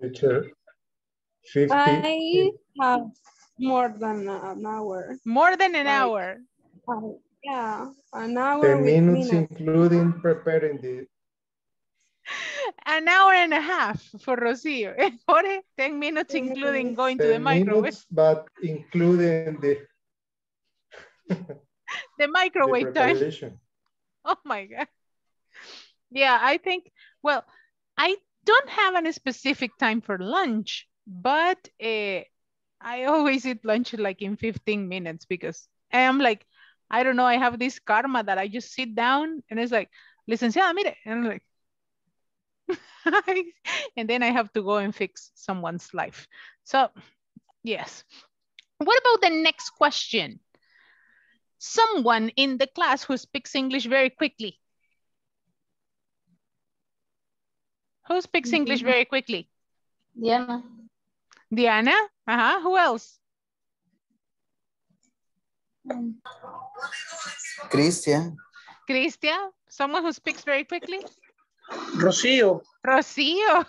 Teacher, 50. I have more than an hour. More than an Right. hour. Yeah, an hour 10 minutes, minutes. including preparing the An hour and a half for Rocio. Jorge, 10 minutes including going to the microwave. minutes, but including the, The the microwave time. Oh my God. Yeah, I think, well, I don't have any specific time for lunch, but uh, I always eat lunch like in 15 minutes because I am like, I don't know, I have this karma that I just sit down and it's like, licenciada, mire, and I'm like, and then I have to go and fix someone's life. So yes. What about the next question? Someone in the class who speaks English very quickly. Who speaks English very quickly? Diana. Diana? Uh-huh. Who else? Christian. Christian? Someone who speaks very quickly? Rocío. Rocío.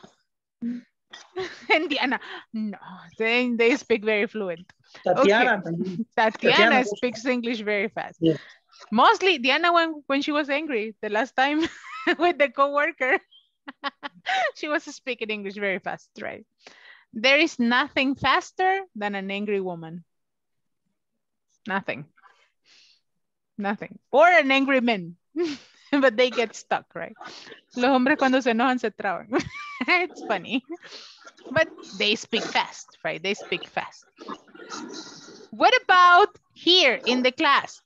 and Diana. No, they, they speak very fluent. Tatiana. Okay. Tatiana, Tatiana. speaks English very fast. Yeah. Mostly Diana when, when she was angry the last time with the coworker. she was speaking English very fast, right? There is nothing faster than an angry woman. Nothing. Nothing. Or an angry man. but they get stuck, right? Los hombres cuando se enojan se traban. it's funny. But they speak fast, right? They speak fast. What about here in the class?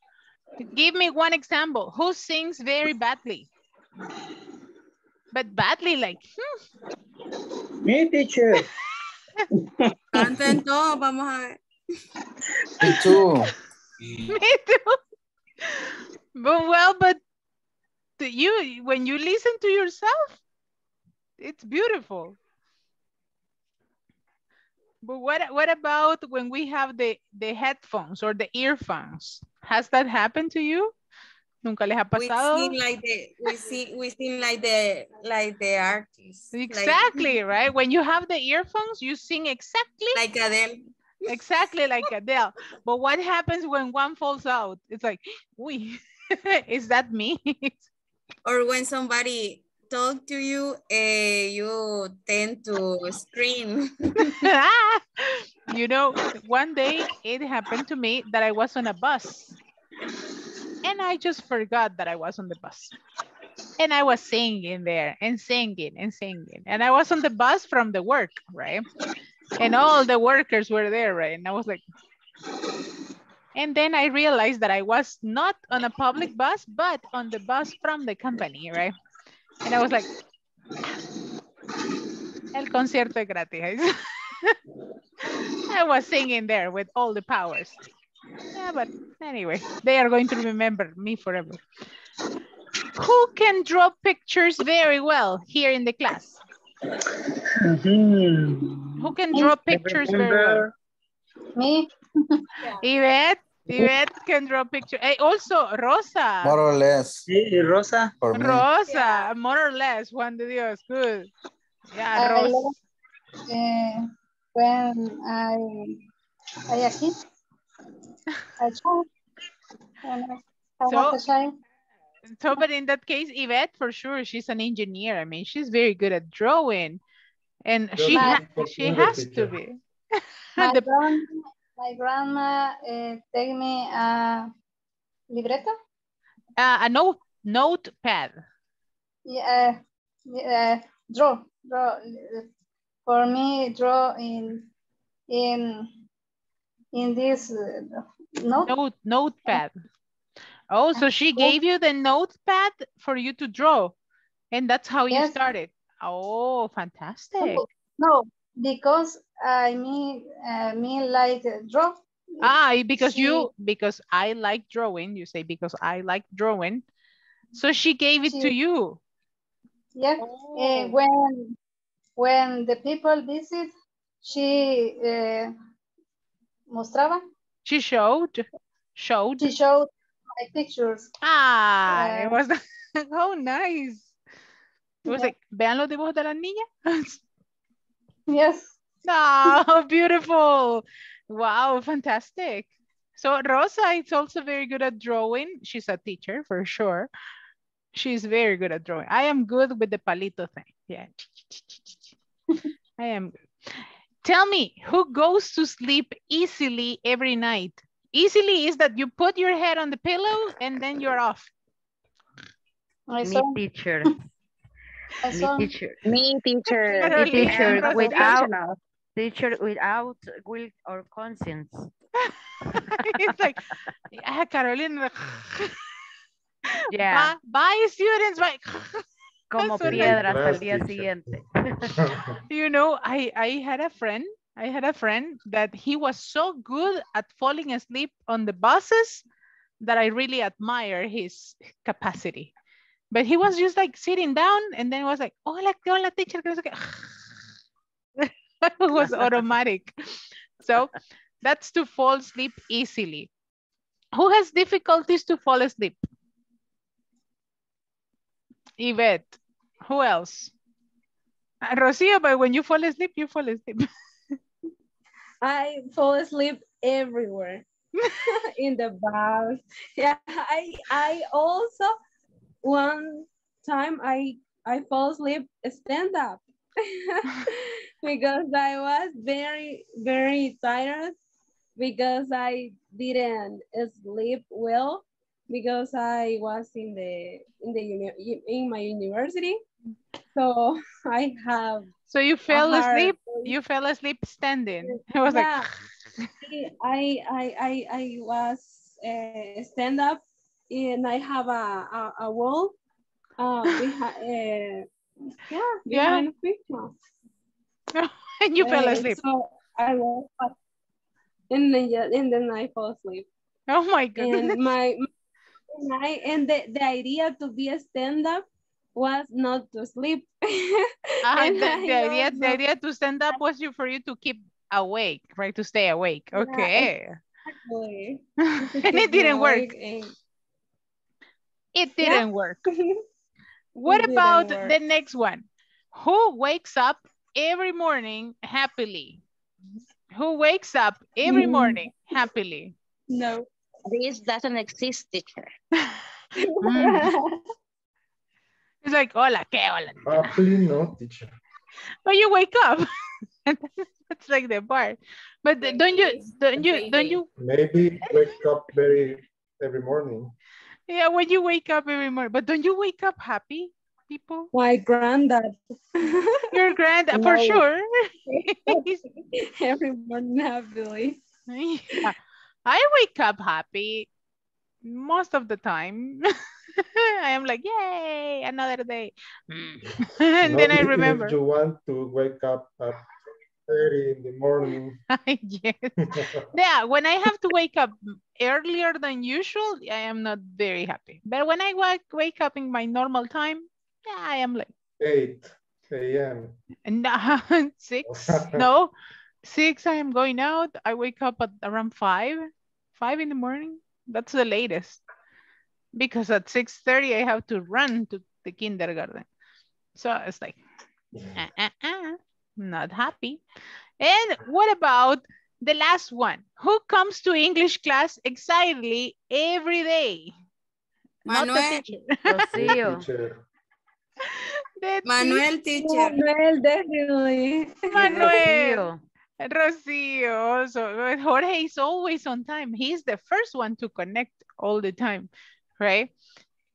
Give me one example. Who sings very badly? But badly like, hmm. Me, teacher. Canten todos, vamos a ver. Me too. Mm. Me too. But well, but to you, when you listen to yourself, it's beautiful. But what, what about when we have the, the headphones or the earphones? Has that happened to you? ¿Nunca les ha pasado. We sing like the we sing we sing like the like the artist. like- Exactly, right? When you have the earphones, you sing exactly Like Adele. Exactly like Adele. But what happens when one falls out? It's like, we, is that me? Or when somebody talk to you, uh, you tend to scream. you know, one day it happened to me that I was on a bus and I just forgot that I was on the bus. And I was singing there and singing and singing. And I was on the bus from the work, right? And all the workers were there, right? And I was like, and then I realized that I was not on a public bus, but on the bus from the company, right? And I was like, el concierto es gratis. I was singing there with all the powers. Yeah, but anyway, they are going to remember me forever. Who can draw pictures very well here in the class? Mhm. Who can draw pictures very well? Remember, Me. Yvette, Yvette can draw pictures. Hey, also Rosa. More or less sí, Rosa. for me. Rosa, more or less, Juan de Dios, good. Yeah, I Rosa. love, uh, when I I a kid, a child, when I, I So- was a child. So, but in that case, Yvette, for sure, she's an engineer. I mean, she's very good at drawing. And she, ha- she English has to be. My, The- grand, my grandma uh, take me a libretto. uh, a note, notepad. Yeah, yeah, draw, draw. uh, For me, draw in in in this uh, note. Note, notepad. Oh, so she gave you the notepad for you to draw. And that's how you started. Oh, fantastic. No, because I mean, uh, me like uh, draw. Ah, because She- you, because I like drawing, you say because I like drawing. So she gave it to She- you. Yeah, Oh. uh, when when the people visit, she uh, mostraba. She showed, showed. She showed my pictures. Ah, it Uh, was, oh, nice. It was Yeah. like, vean los dibujos de la niña. Yes. Oh, beautiful. Wow, fantastic. So Rosa is also very good at drawing. She's a teacher for sure. She's very good at drawing. I am good with the palito thing. Yeah. I am good. Tell me, who goes to sleep easily every night? Easily is that you put your head on the pillow and then you're off. My Me son, teacher. my Me teacher. Me, teacher. Me teacher without Professional. teacher without will or conscience. it's like, ah, Carolina. Yeah. Bye, bye, students. Bye. Como That's piedras al día siguiente. you know, I, I had a friend, I had a friend that he was so good at falling asleep on the buses that I really admire his capacity. But he was just like sitting down and then was like, hola, hola, teacher. que no sé qué." it was automatic. So that's to fall asleep easily. Who has difficulties to fall asleep? Yvette. Who else? Uh, Rocio, but when you fall asleep, you fall asleep. I fall asleep everywhere. in the bus. Yeah, I I also one time I I fall asleep stand up because I was very very tired because I didn't sleep well because I was in the in the in my university. So I have So you fell asleep. You fell asleep standing. I was Yeah. like, I I I I was uh, stand up and I have a a, a wall uh, behind uh, yeah Yeah. picture. and you fell Uh, asleep. So I woke up and then yeah, and then I fall asleep. Oh my goodness. And my my and the, the idea to be a stand up was not to sleep. And the, I the idea, the idea to stand up was you for you to keep awake, right? To stay awake. Okay. Exactly. and it didn't work. And- It didn't work. What didn't about work. the next one? Who wakes up every morning happily? Who wakes up every Mm. morning happily? No. This doesn't exist, teacher. Mm. It's like, hola, ¿qué hola? Ah, happily no, teacher. But you wake up. That's like the part. But the- don't you, don't you, don't you, Maybe wake up very every morning. yeah, when you wake up every morning, but don't you wake up happy, people? My granddad. Your grand, for sure. Every morning happily. Yeah. I wake up happy most of the time. I am like, yay, another day. Mm. and No, then I remember. If you want to wake up at 30 in the morning. yes. Yeah, when I have to wake up earlier than usual, I am not very happy. But when I wake, wake up in my normal time, yeah, I am like, 8 a.m. and six, no, six, I am going out. I wake up at around five, five in the morning. That's the latest. Because at 6.30, I have to run to the kindergarten. So it's like, uh, uh, uh, not happy. And what about the last one? Who comes to English class excitedly every day? Not the Manuel. teacher. Rocío. Teacher. The Manuel, teacher. Manuel, definitely. Manuel. Rocío. Rocio. So Jorge is always on time. He's the first one to connect all the time, right?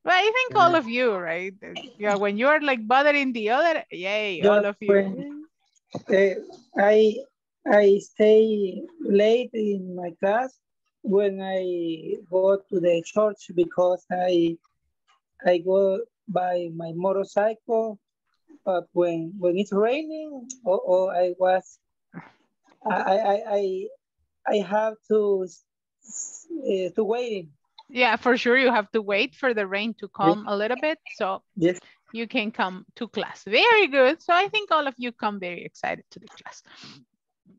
But I think all of you, right? Yeah, when you're like bothering the other, yay, all Just of you. when- Uh, I I stay late in my class when I go to the church because I I go by my motorcycle, but when when it's raining or, or I was I I I I have to uh, to waiting. Yeah, for sure. You have to wait for the rain to calm a little bit. So Yes. you can come to class. Very good. So I think all of you come very excited to the class.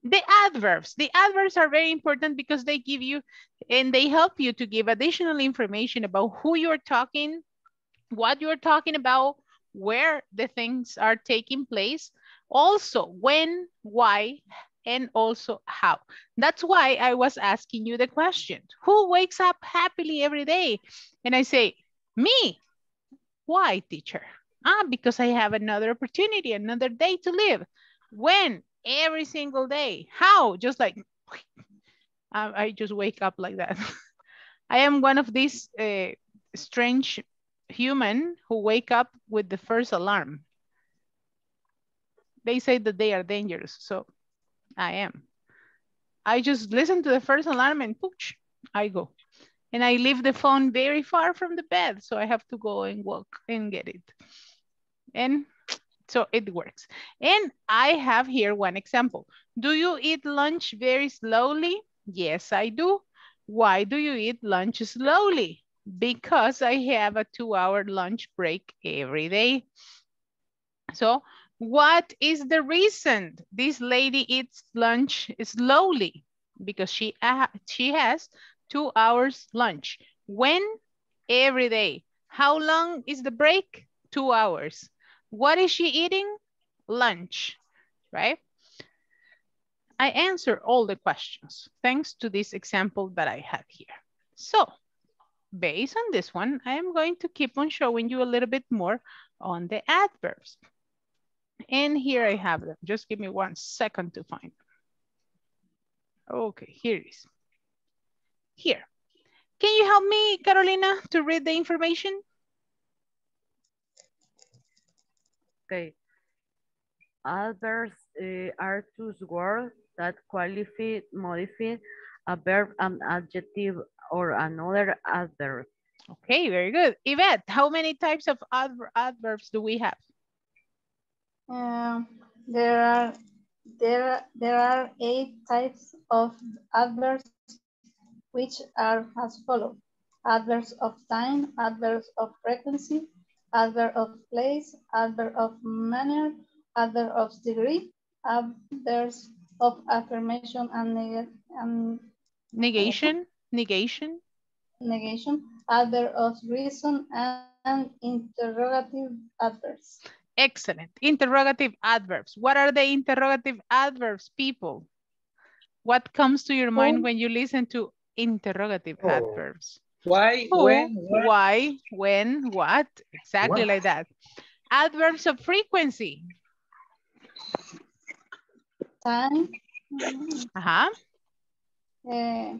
The adverbs. The adverbs are very important because they give you and they help you to give additional information about who you're talking, what you're talking about, where the things are taking place, also when, why, and also how. That's why I was asking you the question, who wakes up happily every day? And I say, me. Why, teacher? Ah, because I have another opportunity, another day to live. When? Every single day. How? Just like, I, just wake up like that. I am one of these uh, strange human who wake up with the first alarm. They say that they are dangerous, so I am. I just listen to the first alarm and pooch, I go. And I leave the phone very far from the bed, so I have to go and walk and get it. And so it works. And I have here one example. Do you eat lunch very slowly? Yes, I do. Why do you eat lunch slowly? Because I have a two hour lunch break every day. So what is the reason this lady eats lunch slowly? Because she, uh, she has two hours lunch. When? Every day. How long is the break? Two hours. What is she eating? Lunch, right? I answer all the questions thanks to this example that I have here. So based on this one, I am going to keep on showing you a little bit more on the adverbs. And here I have them. Just give me one second to find them. Okay, here it is. Here. Can you help me, Carolina, to read the information? Okay. Others uh, are two words that qualify, modify a verb, an adjective, or another adverb. Okay, very good. Yvette, how many types of adver adverbs do we have? Um, there are there there are eight types of adverbs, which are as follows: adverbs of time, adverbs of frequency, adverb of place, adverb of manner, adverb of degree, adverbs of affirmation and, neg and negation, negation, negation, adverb of reason and, and interrogative adverbs. Excellent. Interrogative adverbs. What are the interrogative adverbs, people? What comes to your mind when you listen to interrogative Oh. adverbs? Why, Who, when, what? why, when, what? Exactly What? like that. Adverbs of frequency. Time, Uh-huh. uh,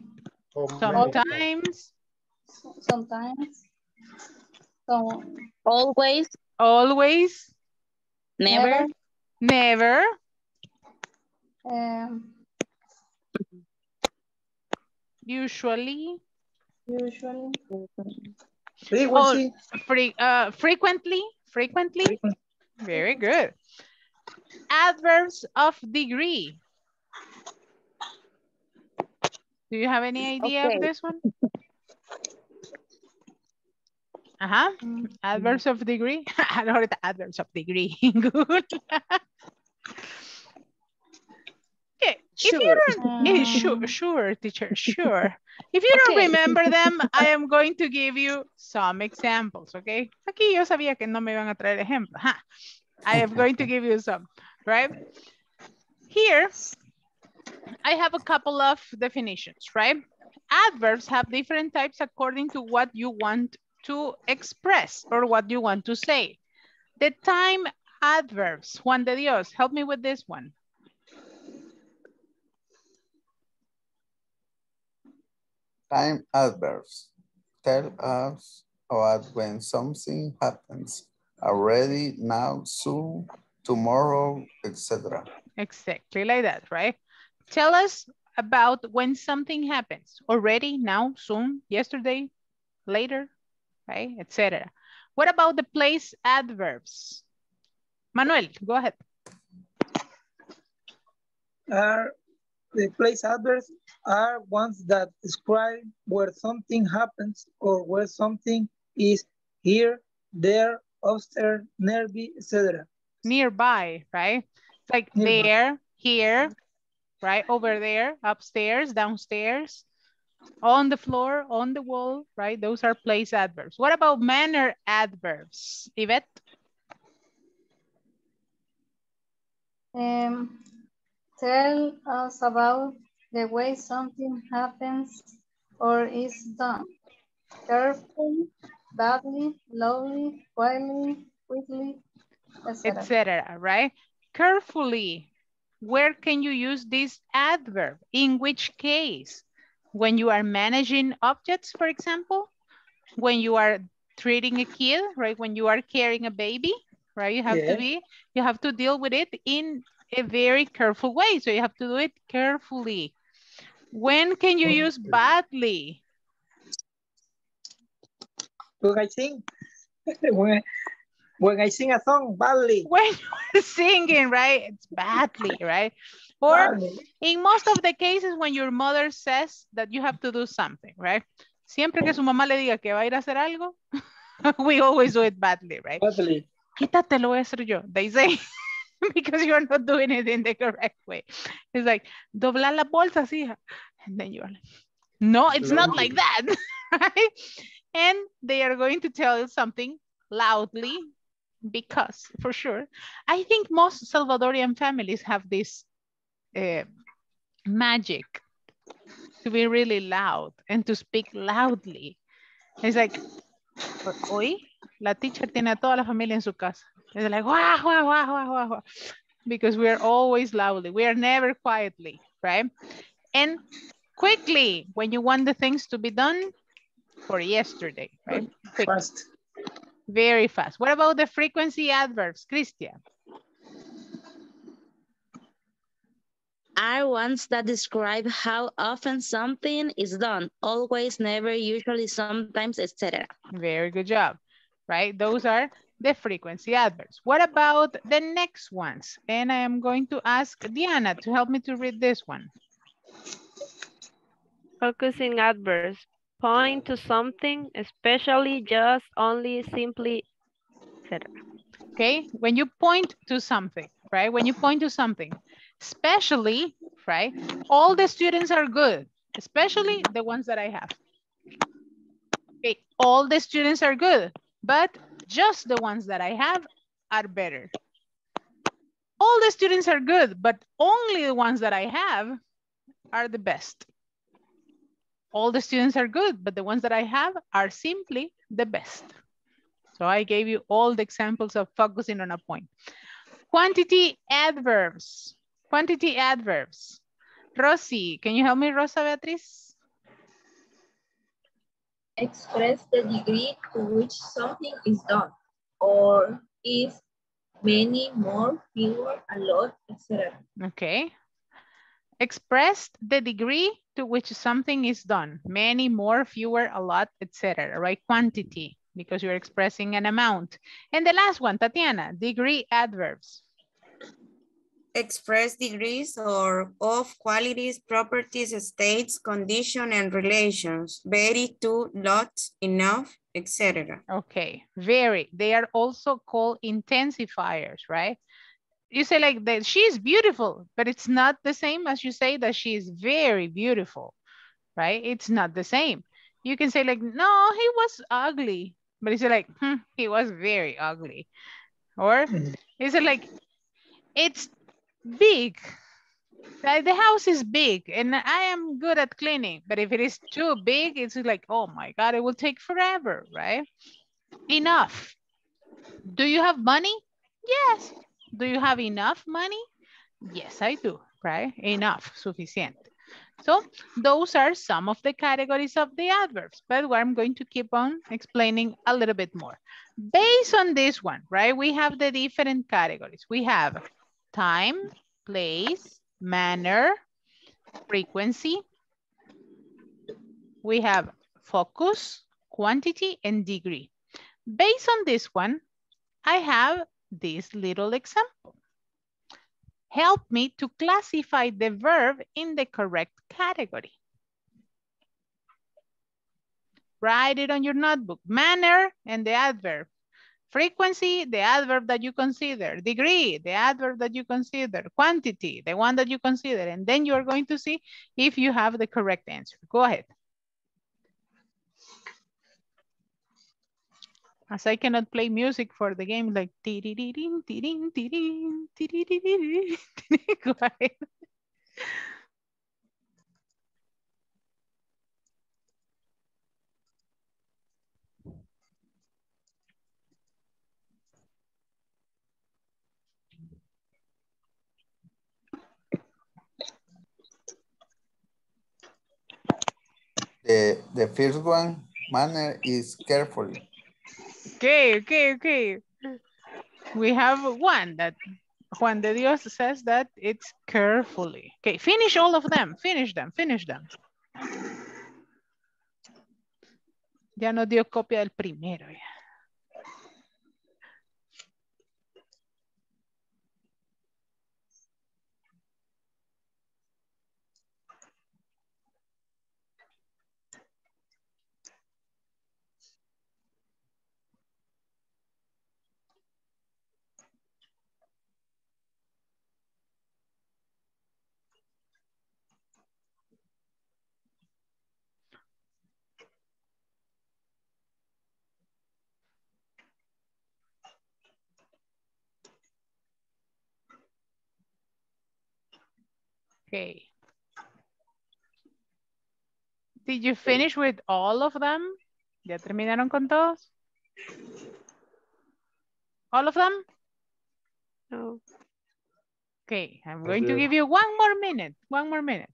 Sometimes. sometimes, so, Always. Always. Never. Never. um, Usually. usually, Frequency. Oh, fre uh, frequently. Frequently. Very good. Adverbs of degree. Do you have any idea Okay. of this one? Uh-huh. Adverbs of degree. Ahorita adverbs of degree Google. Okay, If you Sure. don't, eh, sure, sure, teacher, sure. If you don't remember them, I am going to give you some examples, okay? Aquí yo sabía que no me iban a traer ejemplos. Ajá. I am going to give you some, right? Here, I have a couple of definitions, right? Adverbs have different types according to what you want to express or what you want to say. The time adverbs, Juan de Dios, help me with this one. Time adverbs tell us about when something happens already, now, soon, tomorrow, etc. Exactly like that, right? Tell us about when something happens already, now, soon, yesterday, later, right, etc. What about the place adverbs? Manuel, go ahead. Are the place adverbs are ones that describe where something happens or where something is here, there, upstairs, nearby, etc. Nearby, right? It's like Nearby. there, here, right, over there, upstairs, downstairs, on the floor, on the wall, right? Those are place adverbs. What about manner adverbs? Yvette? um, tell us about the way something happens or is done. Carefully, badly, slowly, quietly, quickly, etc. etc. Right? Carefully. Where can you use this adverb? In which case? When you are managing objects, for example, when you are treating a kid, right? When you are carrying a baby, right? You have Yeah. to be, you have to deal with it in a very careful way. So you have to do it carefully. When can you use badly? When I sing, when When I sing a song badly. When you're singing, right? It's badly, right? Or in most of the cases when your mother says that you have to do something, right? Siempre que su mamá le diga que va a ir a hacer algo, we always do it badly, right? Badly. Quítate, lo voy a hacer yo. They say, because you're not doing it in the correct way. It's like, doblar la bolsa, hija. And then you're like, no, it's not like that, right? And they are going to tell you something loudly because, for sure, I think most Salvadorian families have this uh, magic to be really loud and to speak loudly. It's like, hoy la teacher tiene a toda la familia en su casa. It's like, wow, wow, wow, wow, wow, wow. Because we are always loudly. We are never quietly, right? And quickly, when you want the things to be done for yesterday, right? Quick. Fast. Very fast. What about the frequency adverbs, Christian? Are ones that describe how often something is done. Always, never, usually, sometimes, etc. Very good job, right? Those are the frequency adverbs. What about the next ones? And I am going to ask Diana to help me to read this one. Focusing adverbs. Point to something, especially, just, only, simply, etc. Okay, when you point to something, right? When you point to something, especially, right? All the students are good, especially the ones that I have. Okay, all the students are good, but just the ones that I have are better. All the students are good, but only the ones that I have are the best. All the students are good, but the ones that I have are simply the best. So I gave you all the examples of focusing on a point. Quantity adverbs. Quantity adverbs. Rosy, can you help me, Rosa Beatriz? Express the degree to which something is done, or is many, more, fewer, a lot, etc. Okay. Express the degree to which something is done. Many, more, fewer, a lot, etc. Right? Quantity, because you're expressing an amount. And the last one, Tatiana, degree adverbs. Express degrees or of qualities, properties, states, condition, and relations. Very, to, lots, enough, etc. Okay, very. They are also called intensifiers, right? You say like that she's beautiful, but it's not the same as you say that she is very beautiful, right? It's not the same. You can say like, no, he was ugly, but you say like, hmm, he was very ugly. Or is it like, it's big. The house is big and I am good at cleaning, but if it is too big, it's like, oh my God, it will take forever, right? Enough. Do you have money? Yes. Do you have enough money? Yes, I do, right? Enough, suficiente. So those are some of the categories of the adverbs, but where I'm going to keep on explaining a little bit more. Based on this one, right, we have the different categories. We have time, place, manner, frequency. We have focus, quantity, and degree. Based on this one, I have this little example. Help me to classify the verb in the correct category. Write it on your notebook. Manner and the adverb. Frequency, the adverb that you consider. Degree, the adverb that you consider. Quantity, the one that you consider. And then you are going to see if you have the correct answer. Go ahead. As I cannot play music for the game, like ti-di-di-ding, ti-ding, ti-ding, ti-di-di-di-di. Go ahead. The, the first one, manner is carefully. Okay, okay, okay. We have one that Juan de Dios says that it's carefully. Okay, finish all of them. Finish them, finish them. Ya nos dio copia del primero. ya. Okay. Did you finish with all of them? ¿Ya terminaron con todos? All of them? No. Okay, I'm going to give you one more minute, one more minute.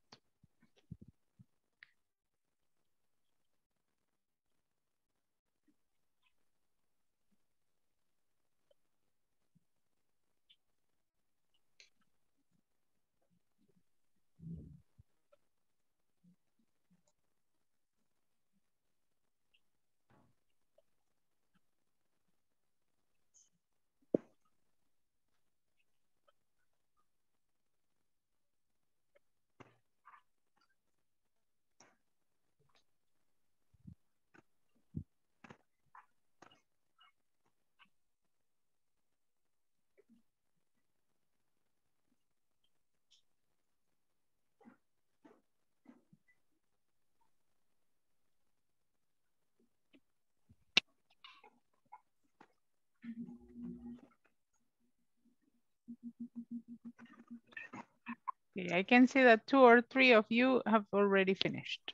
Okay, I can see that two or three of you have already finished.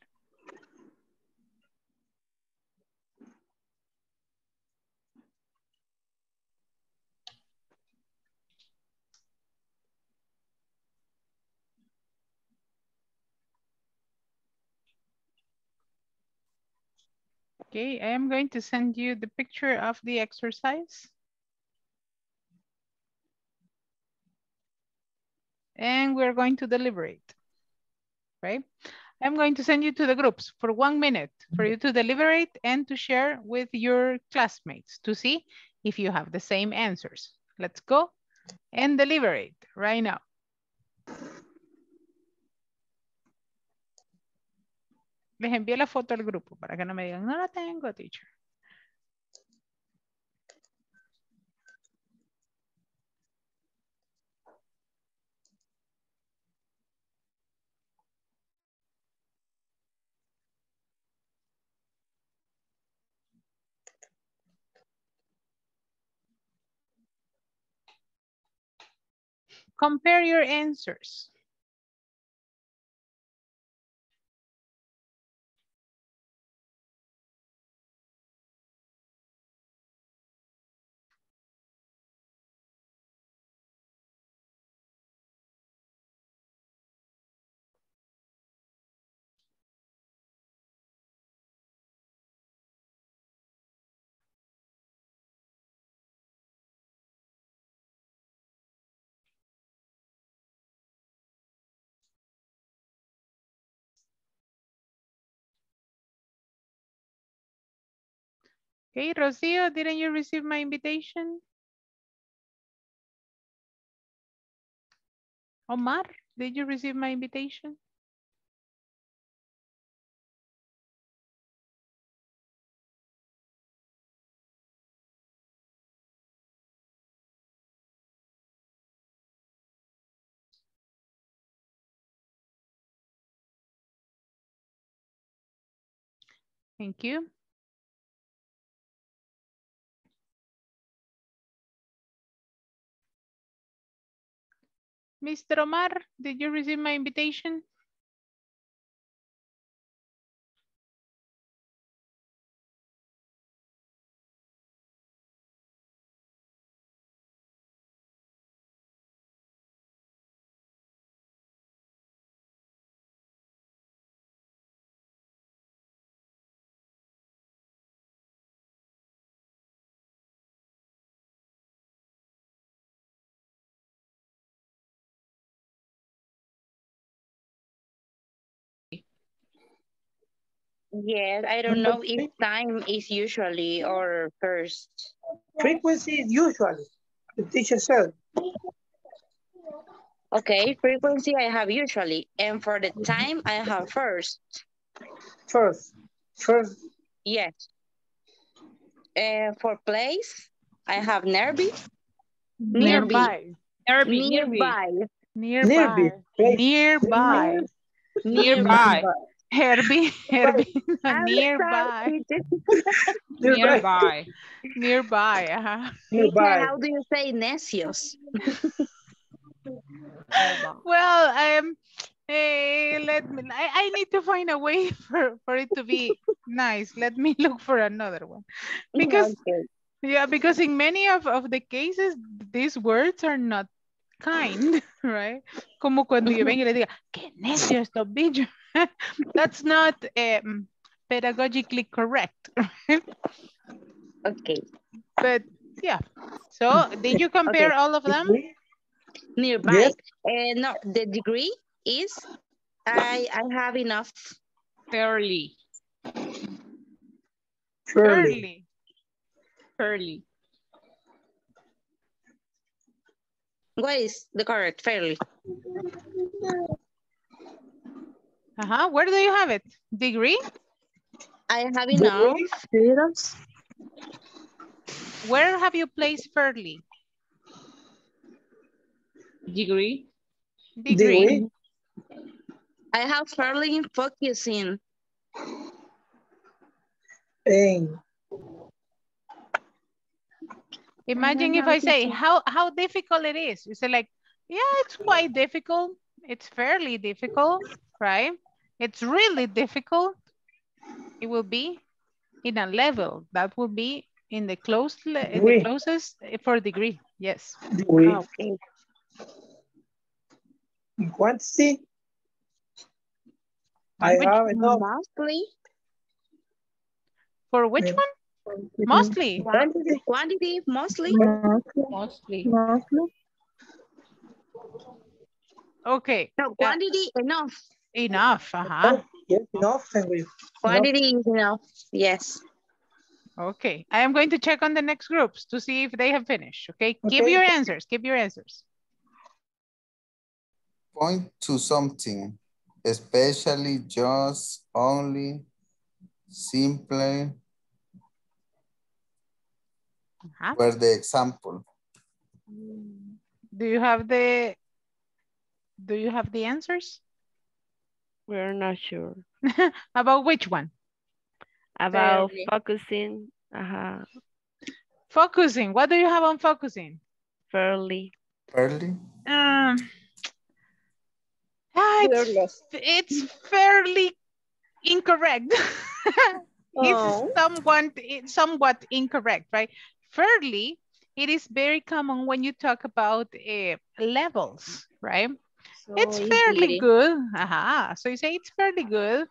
Okay, I am going to send you the picture of the exercise. And we're going to deliberate, right? I'm going to send you to the groups for one minute for you to deliberate and to share with your classmates to see if you have the same answers. Let's go and deliberate right now. Les envié la foto al grupo para que no me digan, no la tengo, teacher. Compare your answers. Okay, Rocio, didn't you receive my invitation? Omar, did you receive my invitation? Thank you. Mr. Omar, did you receive my invitation? Yes, I don't know if time is usually or first. Frequency is usually, the teacher said. Okay, frequency I have usually. And for the time I have first. First, first. Yes. Uh, for place, I have nearby. Nearby. Nearby. Nearby. Nearby. Nearby. Nearby. Herbie, Herbie, I'm nearby. Nearby. Nearby, ajá. Teacher, how do you say necios? well, um, eh, let me, I, I need to find a way for, for it to be nice. Let me look for another one. Because, yeah, because in many of, of the cases, these words are not kind, right? Como cuando yo vengo y le diga, qué necio estos bichos. That's not um, pedagogically correct. okay. But yeah. So did you compare Okay. all of them? Nearby. Yes. Uh, no, the degree is I I have enough. Fairly. Fairly. Fairly. What is the correct? Fairly. Uh-huh. Where do you have it? Degree? I have enough. students. Where have you placed fairly? Degree. Degree. I have fairly in focusing. En, Imagine if I say how how difficult it is. You say like, yeah, it's quite difficult. It's fairly difficult, right? It's really difficult. It will be in a level that will be in the close le- in the closest eh, for degree. Yes. degree. Okay. En quantity, I which have enough. Mostly. For which Yeah. one? Mostly. Quantity, quantity mostly. Mostly. Okay. No, quantity enough. Enough. Uh-huh. Yes, enough. And we, Quantity is enough. Yes. Okay. I am going to check on the next groups to see if they have finished. Okay. Give your answers. Give your answers. Point to something, especially just, only, simple, Uh-huh. were the example. Do you have the do you have the answers? We're not sure. About which one? About Fairly. focusing. Uh-huh. Focusing. What do you have on focusing? Fairly. Fairly? Um, ah, it's, it's fairly incorrect. Oh. It's somewhat, it's somewhat incorrect, right? Fairly, it is very common when you talk about uh, levels, right? It's fairly easy. good. Aha. So you say it's fairly good.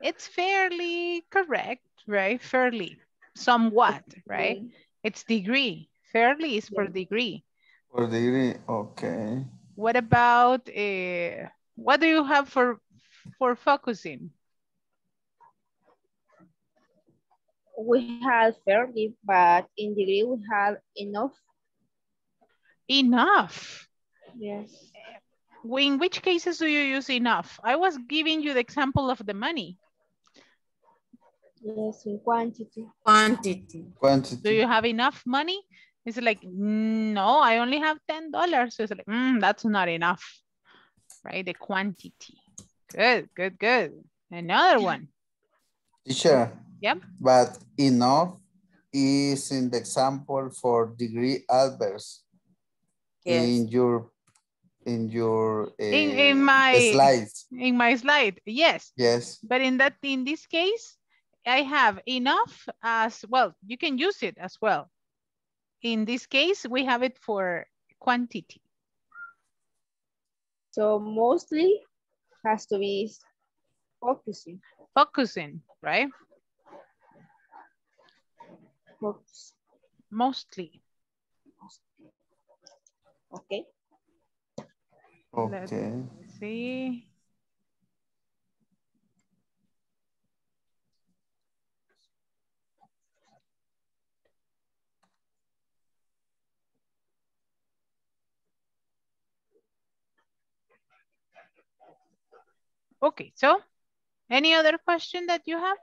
It's fairly correct, right? Fairly, somewhat, right? It's degree. Fairly is for degree. for degree, okay. What about uh, what do you have for for focusing? We had fairly, but in degree we have enough. Enough. Yes. In which cases do you use enough? I was giving you the example of the money. Yes, in quantity. Quantity. Quantity. Do you have enough money? It's like, no, I only have $10. So it's like, mm, that's not enough, right? The quantity. Good, good, good. Another one. teacher, Yep. but enough is in the example for degree adverbs in your, in your In, eh, in my slides, in my slide, yes. yes. But in that, in this case, I have enough as well. You can use it as well. In this case, we have it for quantity. So mostly has to be focusing. Focusing, right? Focus. Mostly. Okay. Let's Okay, see. Okay, so any other question that you have?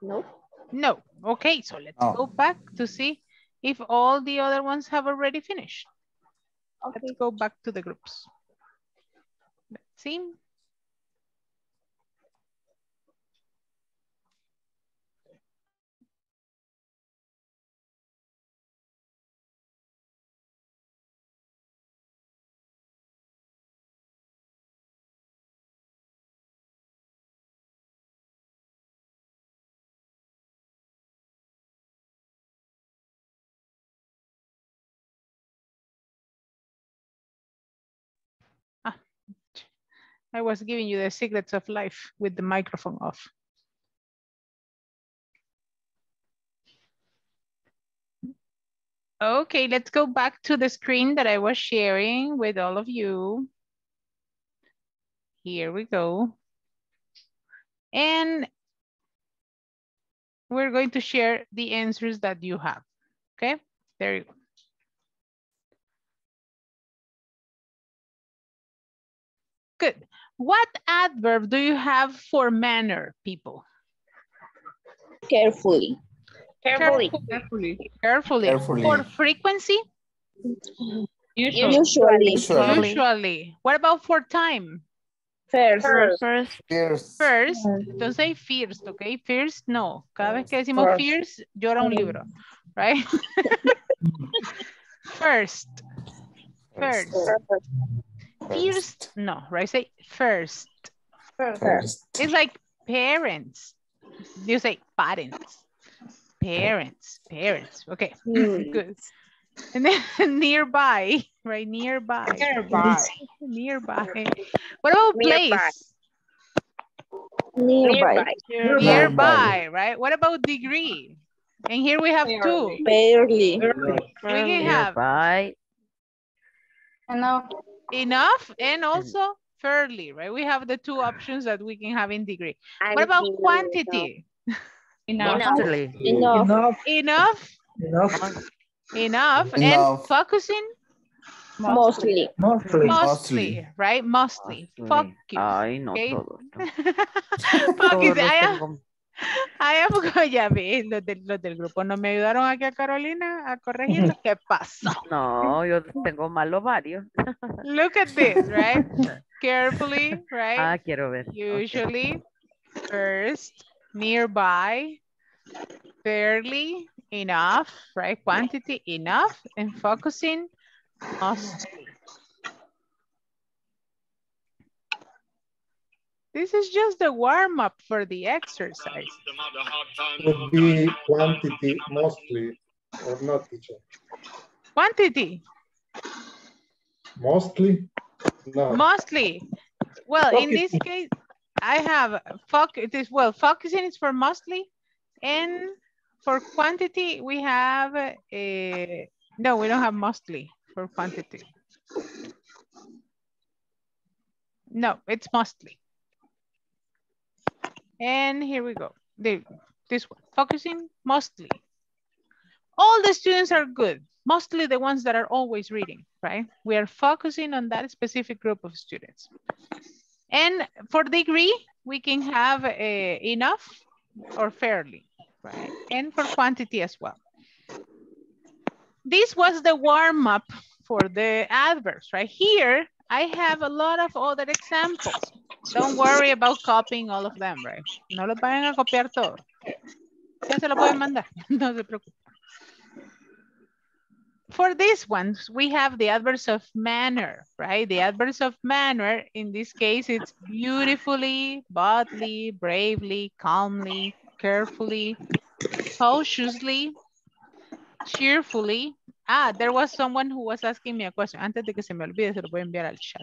No. No. Okay, so let's No. go back to see if all the other ones have already finished. Let's go back to the groups. Let's see. I was giving you the secrets of life with the microphone off. Okay, let's go back to the screen that I was sharing with all of you. Here we go. And we're going to share the answers that you have. Okay, there you go. Good. What adverb do you have for manner, people? Carefully. Carefully. Carefully. Carefully. Carefully. For frequency? Usually. Usually. Usually. What about for time? First. First, Fierce. First, don't say first, okay? First, no. Cada vez que decimos First. first, llora un libro, right? first. First. First, no, right? Say first. First. It's like parents. You say parents. Parents, parents. Okay, hmm. good. And then nearby, right? Nearby. Nearby. Nearby. What about Nearby. place? Nearby. Nearby, right? What about degree? And here we have two. Barely. Barely. We can have Nearby. Enough. Enough and mm-hmm. also fairly, right? We have the two options that we can have in degree. I What about quantity? Enough. Mostly. Enough. Enough. Enough, Enough. enough, and Enough. focusing Mostly. Mostly. mostly, right? Mostly. Mostly. Focus. Ay, no okay? todo. Focus. Todos los I am, I am, ya ves, los del, los del grupo no me ayudaron aquí a Carolina a corregirlo. ¿Qué pasó? No, yo tengo malos varios. Look at this, right? Carefully, right? Ah, quiero ver. Usually, first, nearby, fairly, enough, right? Quantity, enough, and focusing, mostly. This is just the warm up for the exercise. Would be quantity mostly or not, teacher? Quantity, Mostly? No. mostly. Well, in this case, I have foc it is well focusing is for mostly, and for quantity we have uh, no, we don't have mostly for quantity. No, it's mostly. And here we go. There, this one, focusing mostly. All the students are good, mostly the ones that are always reading, right? We are focusing on that specific group of students. And for degree, we can have uh, enough or fairly, right? And for quantity as well. This was the warm up for the adverbs, right? Here, I have a lot of other examples. Don't worry about copying all of them, right? No los vayan a copiar todo. Ya se lo pueden mandar, no se preocupen. For these ones, we have the adverbs of manner, right? The adverbs of manner, in this case, it's beautifully, boldly, bravely, calmly, carefully, cautiously, cheerfully. Ah, there was someone who was asking me a question. Antes de que se me olvide, se lo voy a enviar al chat.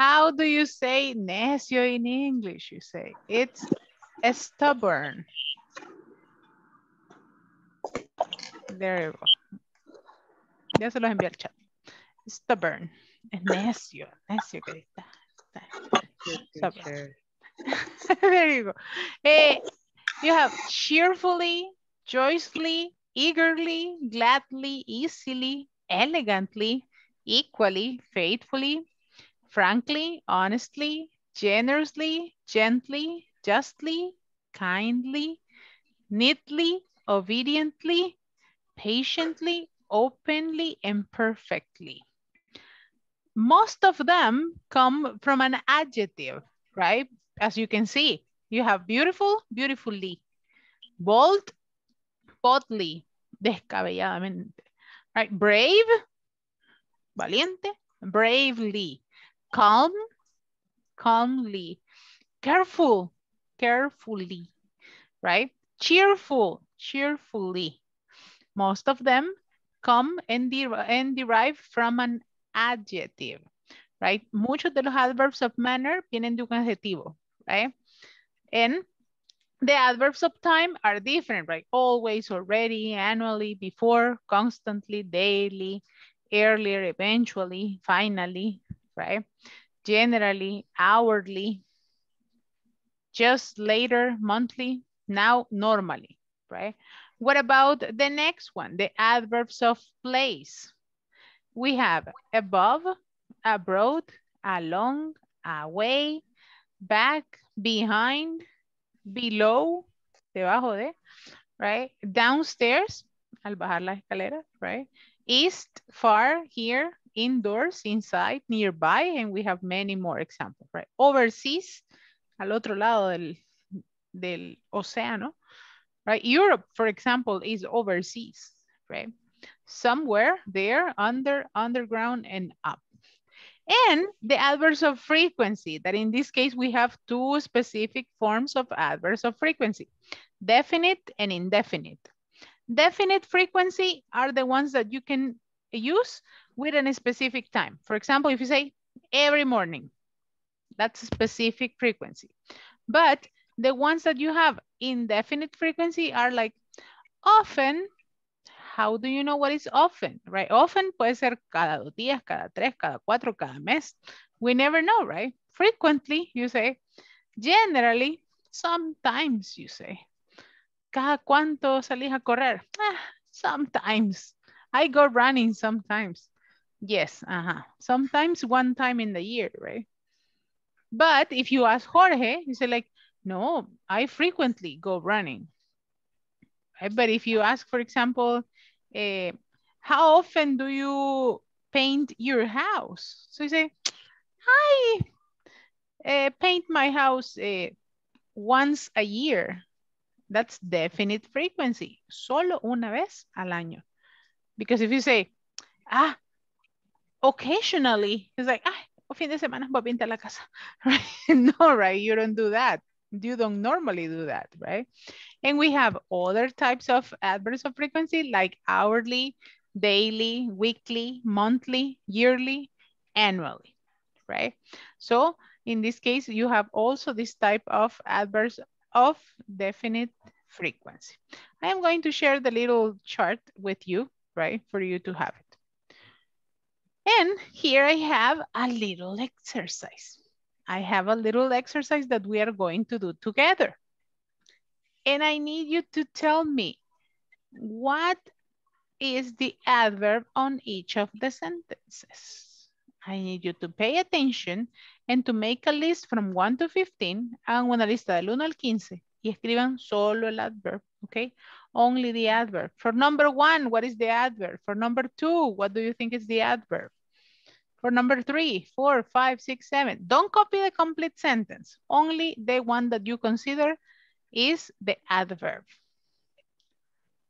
How do you say necio in English? You say it's stubborn. There you go. Ya se los envié al chat. Stubborn. Es necio, necio que está. está- stubborn. there you go. Eh, you have cheerfully, joyously, eagerly, gladly, easily, elegantly, equally, faithfully, frankly, honestly, generously, gently, justly, kindly, neatly, obediently, patiently, openly, and perfectly. Most of them come from an adjective, right? As you can see, you have beautiful, beautifully, bold, boldly, descabelladamente, right? Brave, valiente, bravely, calm, calmly, careful, carefully, right? Cheerful, cheerfully. Most of them come and, der and derive from an adjective. right? Muchos de los adverbs of manner vienen de un adjetivo, right? And the adverbs of time are different, right? Always, already, annually, before, constantly, daily, earlier, eventually, finally, right? Generally, hourly, just later, monthly, now, normally, right? What about the next one? The adverbs of place. We have above, abroad, along, away, back, behind, below, debajo de, right? Downstairs, al bajar la escalera, right? East, far, here, indoors, inside, nearby, and we have many more examples, right? Overseas, al otro lado del, del océano, right? Europe, for example, is overseas, right? Somewhere there, under, underground, and up. And the adverbs of frequency, that in this case, we have two specific forms of adverbs of frequency, definite and indefinite. Definite frequency are the ones that you can use with a specific time. For example, if you say every morning, that's a specific frequency. But the ones that you have indefinite frequency are like often, how do you know what is often, right? Often puede ser cada dos días, cada tres, cada cuatro, cada mes. We never know, right? Frequently, you say. Generally, sometimes you say. ¿Cada cuánto salís a correr? Ah, sometimes. I go running sometimes. Yes, uh -huh. sometimes one time in the year, right? But if you ask Jorge, you say like, no, I frequently go running. Right? But if you ask, for example, uh, how often do you paint your house? So you say, I uh, paint my house uh, once a year. That's definite frequency. Solo una vez al año. Because if you say, ah, occasionally, it's like, ah, fin de semana a la casa. No, right? You don't do that. You don't normally do that, right? And we have other types of adverbs of frequency like hourly, daily, weekly, monthly, yearly, annually, right? So in this case, you have also this type of adverbs of definite frequency. I am going to share the little chart with you, right, for you to have it. And here I have a little exercise. I have a little exercise that we are going to do together. And I need you to tell me what is the adverb on each of the sentences. I need you to pay attention and to make a list from 1 to 15. Hagan una lista del 1 al 15 y escriban solo el adverb, okay? Only the adverb. For number one, what is the adverb? For number two, what do you think is the adverb? For number three, four, five, six, seven. Don't copy the complete sentence. Only the one that you consider is the adverb.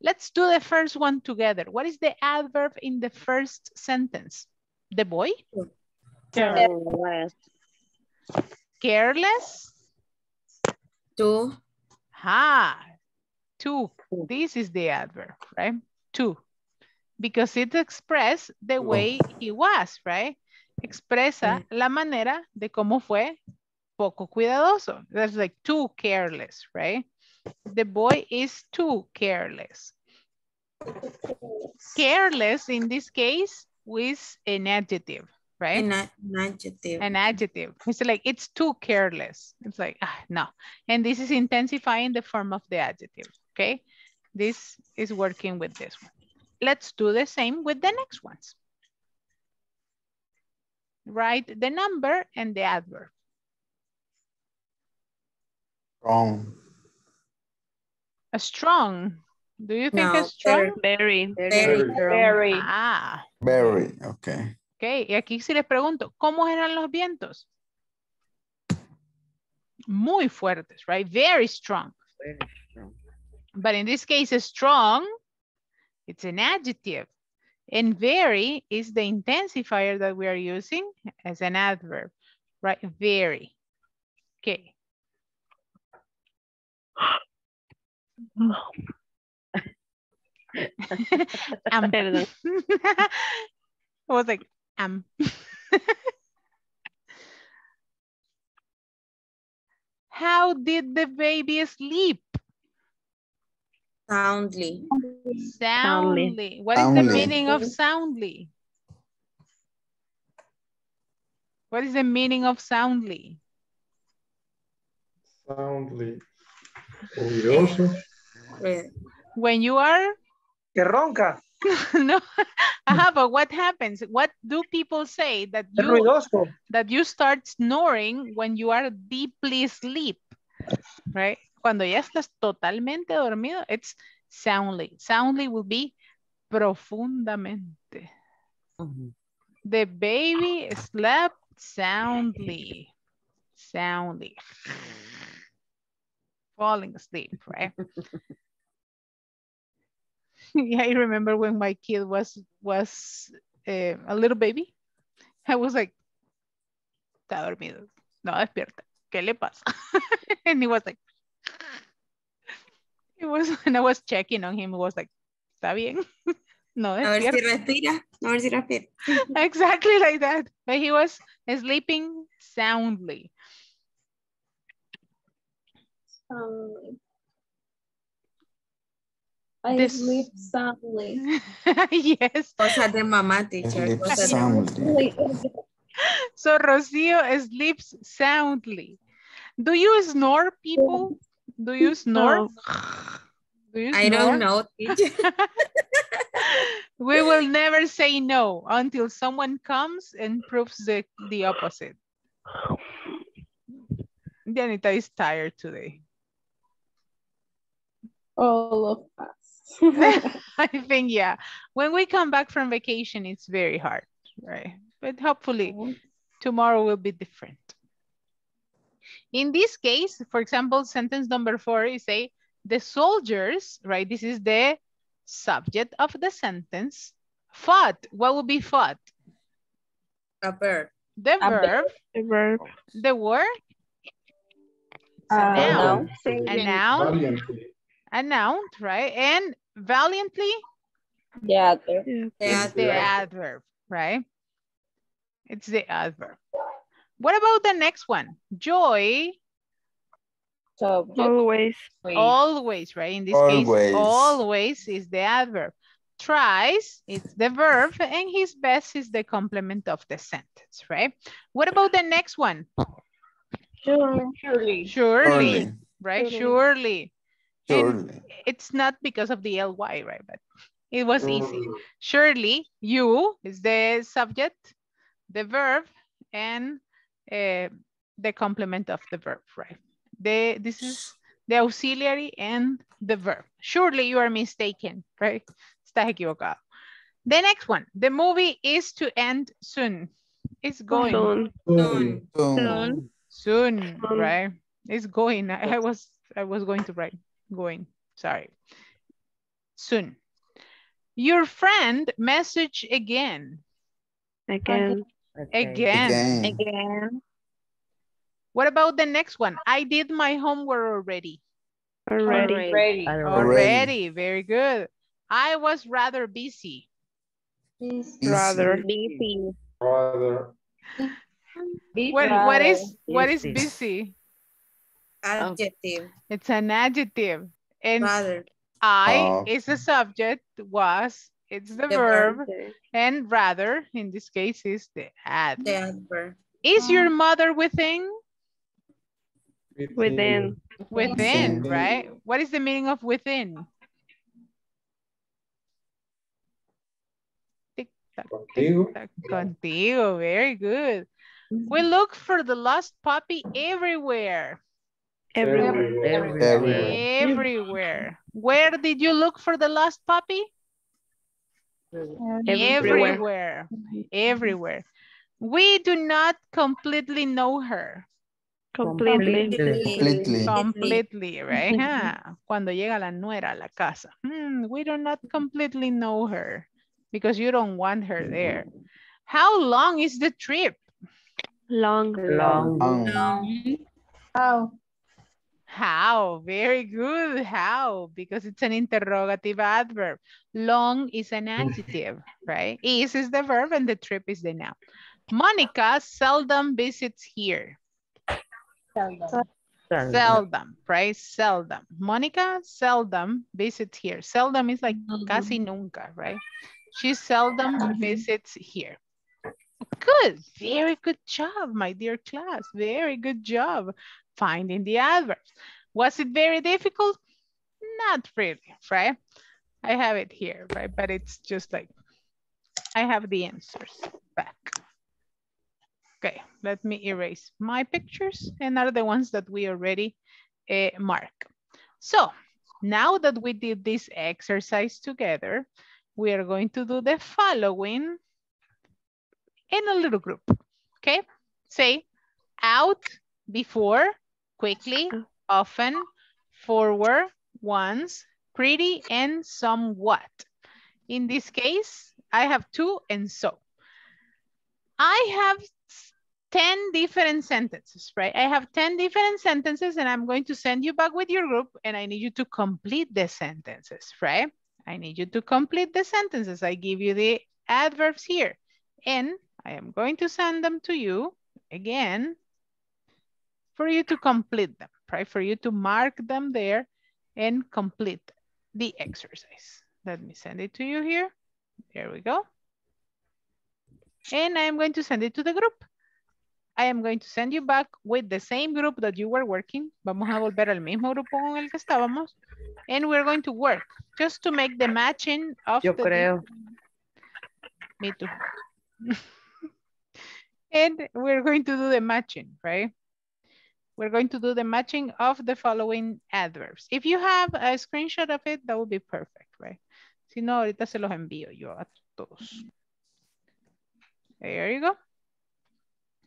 Let's do the first one together. What is the adverb in the first sentence? The boy? Careless. Careless? To. Ha, to. This is the adverb, right? To. Because it express the way he was, right? Expresa la manera de cómo fue poco cuidadoso. That's like too careless, right? The boy is too careless. Careless in this case with an adjective, right? An, an adjective. An adjective. It's like, it's too careless. It's like, ah, no. And this is intensifying the form of the adjective, okay? This is working with this one. Let's do the same with the next ones. Write the number and the adverb. Strong. A strong. Do you think No, a strong? Very. Very. Very. Ah, Very, okay. ok. Y aquí sí les pregunto, ¿cómo eran los vientos? Muy fuertes, right? Very strong. But in this case, strong, it's an adjective. And very is the intensifier that we are using as an adverb, right? Very. Okay. um, I was like, am. Um. How did the baby sleep? Soundly. Soundly. What is the meaning of soundly? What is the meaning of soundly? Soundly. Ruidoso. When you are Que ronca. no, Ajá, but what happens? What do people say that you ruidoso. that you start snoring when you are deeply asleep, right? Cuando ya estás totalmente dormido, it's soundly. Soundly will be profundamente. The baby slept soundly. Soundly. Falling asleep, right? yeah, I remember when my kid was was eh, a little baby. I was like, está dormido. No, despierta. ¿Qué le pasa? and he was like, he was, and I was checking on him. He was like, está bien. no, A ver si respira. A ver si respira. exactly like that. But he was sleeping soundly. Soundly. I This- sleep soundly. yes. Cosas de mamá, teacher. Sleep Cosas soundly. So Rocio sleeps soundly. Do you snore, people? Do you snore? Do you I don't know. We will never say no until someone comes and proves the, the opposite. Janita is tired today. All of us. I think, yeah. When we come back from vacation, it's very hard, right? But hopefully tomorrow will be different. In this case, for example, sentence number four is say, the soldiers, right? This is the subject of the sentence. Fought. What would be fought? A bird. The A verb. The verb. The word. Uh, noun. A noun. A noun, right? And valiantly The other. The It's the adverb. adverb, right? It's the adverb. What about the next one? Joy, So, Always. always, right? In this case, Always. always is the adverb. Tries, it's the verb, and his best is the complement of the sentence, right? What about the next one? Sure. Surely, Surely. right? Surely. Surely. And Surely. it's not because of the ly, right? But it was easy. Surely, you is the subject, the verb, and uh, the complement of the verb, right? The, this is the auxiliary and the verb. Surely you are mistaken, right? Estás equivocado. The next one, the movie is to end soon. It's going Soon. Soon. Soon. soon, Soon. right? It's going. I, I was I was going to write going. Sorry. Soon. Your friend message again. Again. Okay. Again. Again. Again. What about the next one? I did my homework already. Already. Already. Already. Very good. I was rather busy. Busy. Rather. Busy. Rather. What, what is what is busy. busy? Adjective. It's an adjective. And Rather. I Oh. is the subject, was, it's the, The verb, verb. and rather, in this case, is the adverb. The adverb. Is your um, mother within? Within. Within, Within. right? What is the meaning of within? Tic tac, tic tac, Contigo, very good. We mm-hmm. look for the lost puppy everywhere. Everywhere. Everywhere. Everywhere. Where did you look for the lost puppy? Everywhere. Everywhere. Everywhere. We do not completely know her. Completely. Completely. Completely, right? Huh? Cuando llega la nuera a la casa. Hmm, we do not completely know her because you don't want her there. How long is the trip? Long. Long. long. How? How? Very good. How? Because it's an interrogative adverb. Long is an adjective, right? Is is the verb and the trip is the noun. Monica seldom visits here. Seldom. Seldom. Seldom, right? Seldom. Monica seldom visits here. Seldom is like casi mm-hmm. nunca, right? She seldom mm-hmm. visits here. Good, very good job, my dear class. Very good job finding the adverb. Was it very difficult? Not really, right? I have it here, right? But it's just like, I have the answers back. Okay, let me erase my pictures and are the ones that we already uh, mark. So now that we did this exercise together, we are going to do the following in a little group, okay? Say out, before, quickly, often, forward, once, pretty, and somewhat. In this case, I have two and so. I have 10 different sentences, right? I have 10 different sentences and I'm going to send you back with your group and I need you to complete the sentences, right? I need you to complete the sentences. I give you the adverbs here and I am going to send them to you again for you to complete them, right? For you to mark them there and complete the exercise. Let me send it to you here. There we go. And I am going to send it to the group. I am going to send you back with the same group that you were working. Vamos a volver al mismo grupo con el que estábamos. And we're going to work just to make the matching of Yo the... creo. Me too. and we're going to do the matching, right? We're going to do the matching of the following adverbs. If you have a screenshot of it, that would be perfect, right? Si no, ahorita se los envío yo a todos. There you go.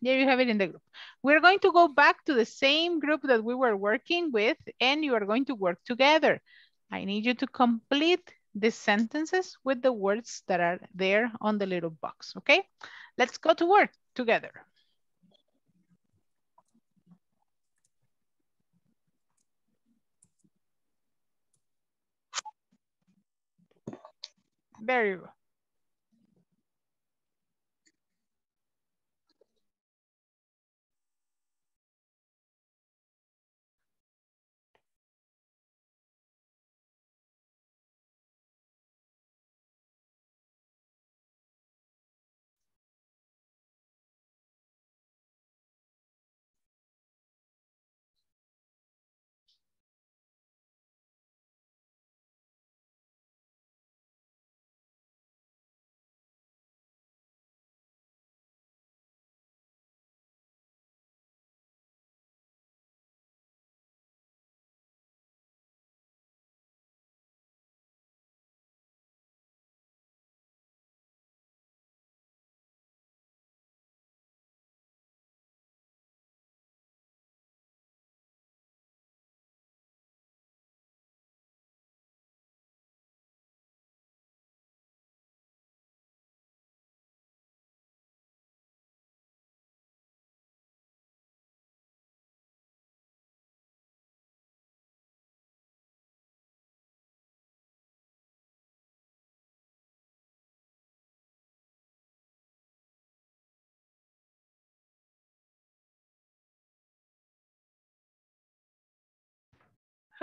There you have it in the group. We're going to go back to the same group that we were working with and you are going to work together. I need you to complete the sentences with the words that are there on the little box, okay? Let's go to work together. Very good.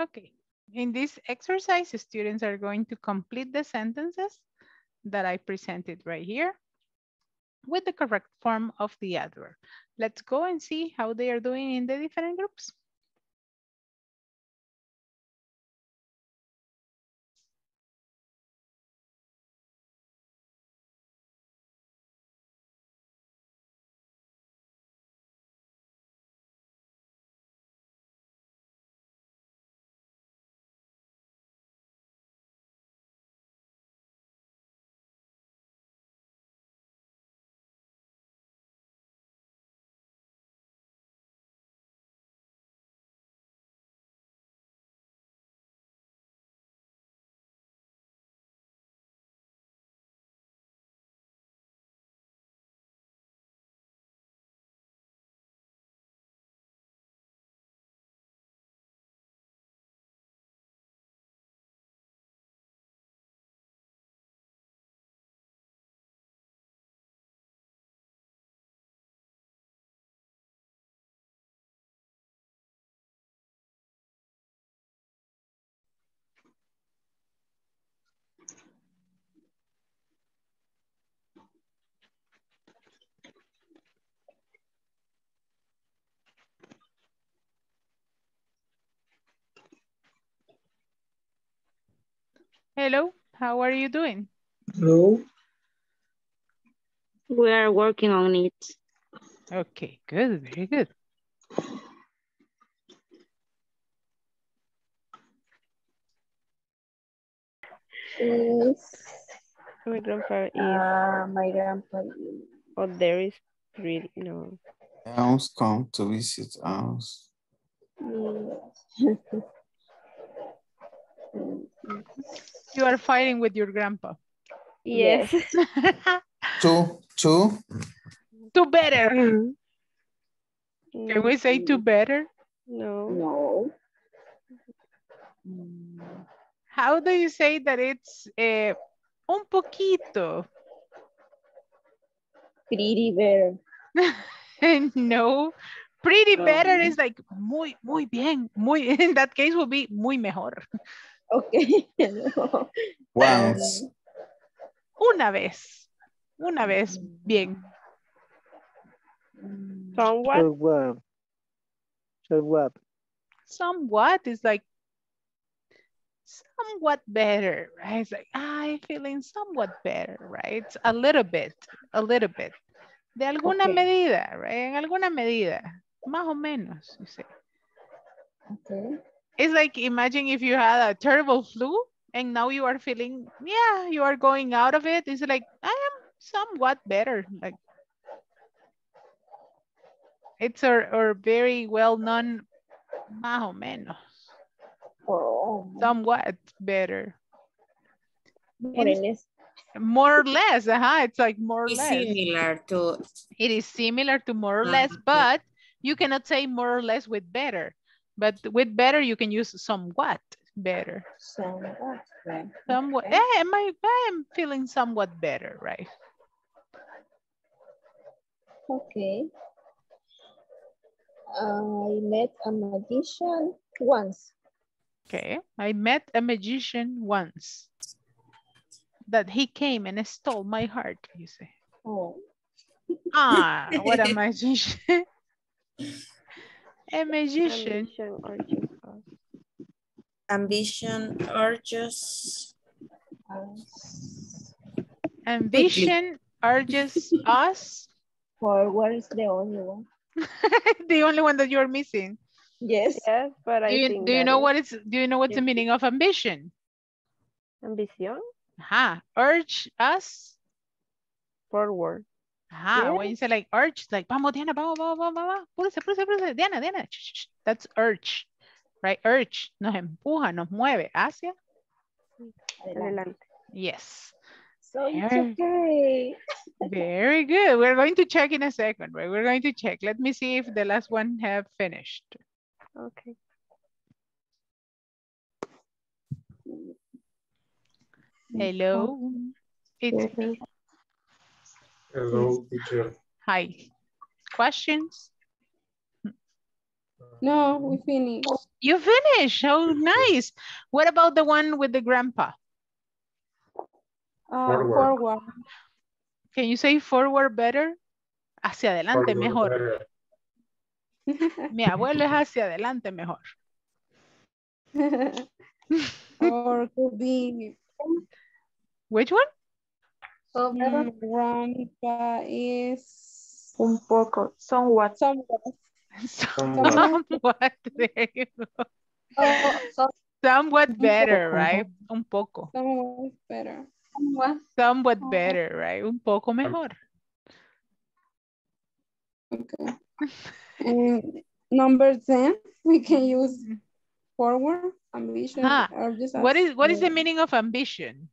Okay, in this exercise, students are going to complete the sentences that I presented right here with the correct form of the adverb. Let's go and see how they are doing in the different groups. Hello, how are you doing? Hello. We are working on it. Okay, good, very good. Is My grandpa is, uh, my grandpa. oh, there is pretty, no. Else come to visit us. is- You are fighting with your grandpa. Yes. Two, two, to better. Can we say two better? No. No. How do you say that it's eh, un poquito? Pretty better. no. Pretty better is like muy, muy bien. Muy, in that case will be muy mejor. Okay. no. once, Una vez. Una vez. Bien. Somewhat. Somewhat. Somewhat. Somewhat is like somewhat better, right? It's like, I'm feeling somewhat better, right? A little bit, a little bit. De alguna Okay. medida, right? En alguna medida. Más o menos, you say. Okay. It's like imagine if you had a terrible flu and now you are feeling, yeah, you are going out of it. It's like, I am somewhat better. Like it's a, or very well known, más o menos, Oh, somewhat better. more or less. More or less, uh-huh. It's like more or It's less. similar to It is similar to more or Ah, less, but you cannot say more or less with better. But with better, you can use somewhat better. Somewhat. right. Somewhat, Okay. eh, am I, I am feeling somewhat better, right? Okay. I met a magician once. Okay, I met a magician once. That he came and stole my heart, you say. Oh, Ah, what a magician. a magician. Ambition or just us. ambition or just Ambition urges us. forward what is the only one. the only one that you're missing. Yes. Yes, but I Do you, think do you know is what it's do you know what's the meaning of ambition? ambition Aha, urge us. forward. Aha, when you say like urge, like vamos Diana, vamos, vamos, vamos, vamos. Púrese, púrese, púrese. Diana, Diana. sh, sh, sh. That's urge, right? Urge nos empuja, nos mueve hacia. Adelante. Yes. So it's okay. Very good. We're going to check in a second, right? We're going to check. Let me see if the last one have finished. Okay. Hello. It's me. Hello, teacher. Hi. Questions? No, we finished. You finished. Oh, nice. What about the one with the grandpa? Uh, Forward. forward. Can you say forward better? Hacia adelante Forward mejor. better. Mi abuelo es hacia adelante mejor. or could be Which one? mm, grandpa is Un poco, somewhat. somewhat. Somewhat. Somewhat. There you go. So, so Somewhat better, right? Un poco. Somewhat better. somewhat Somewhat better, right? Un poco mejor. Okay. And number 10, we can use forward, ambition, Ah, or just What as, is what is the meaning of ambition?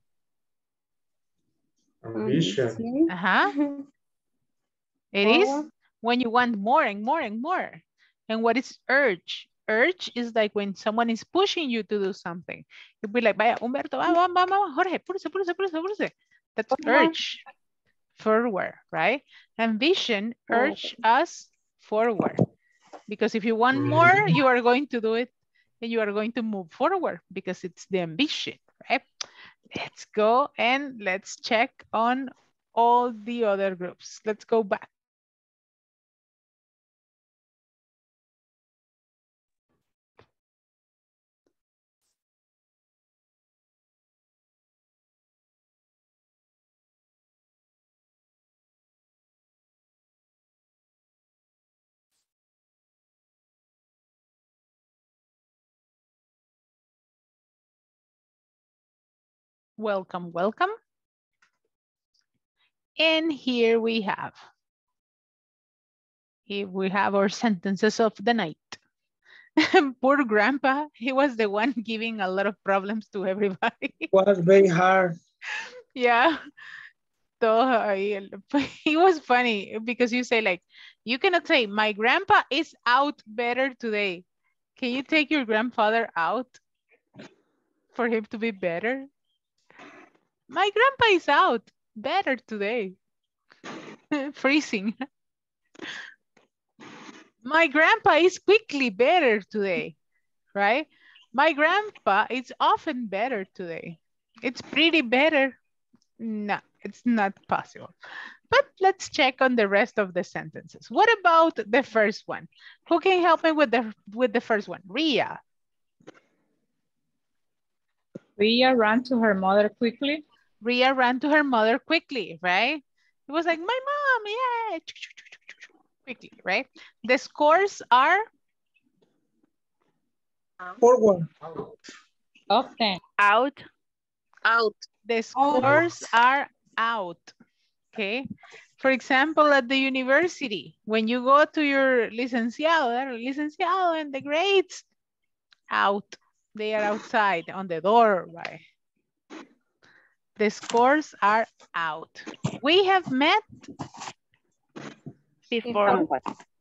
Ambition. ambition. Uh-huh. It is Forward. when you want more and more and more. And what is urge? Urge is like when someone is pushing you to do something. You'll be like, vaya, Humberto, vamos, vamos, vamos, Jorge, púrese, púrese, púrese, púrese. That's Forward. urge. Forward, right? Ambition Forward. urge us forward. Because if you want mm. more, you are going to do it and you are going to move forward because it's the ambition, right? Let's go and let's check on all the other groups. Let's go back. Welcome, welcome. And here we have, here we have our sentences of the night. Poor grandpa, he was the one giving a lot of problems to everybody. It was very hard. yeah. So uh, ahí he was funny because you say like, you cannot say, my grandpa is out better today. Can you take your grandfather out for him to be better? My grandpa is out better today. Freezing. My grandpa is quickly better today, right? My grandpa is often better today. It's pretty better. No, it's not possible. But let's check on the rest of the sentences. What about the first one? Who can help me with the with the first one? Ria. Ria ran to her mother quickly. Ria ran to her mother quickly, right? It was like, my mom, yeah. Quickly, right? The scores are Forward. Often. Out. Out. the scores are out. Okay. For example, at the university, when you go to your licenciado, eh, licenciado and the grades, out. They are outside on the door, right? The scores are out. We have met Before.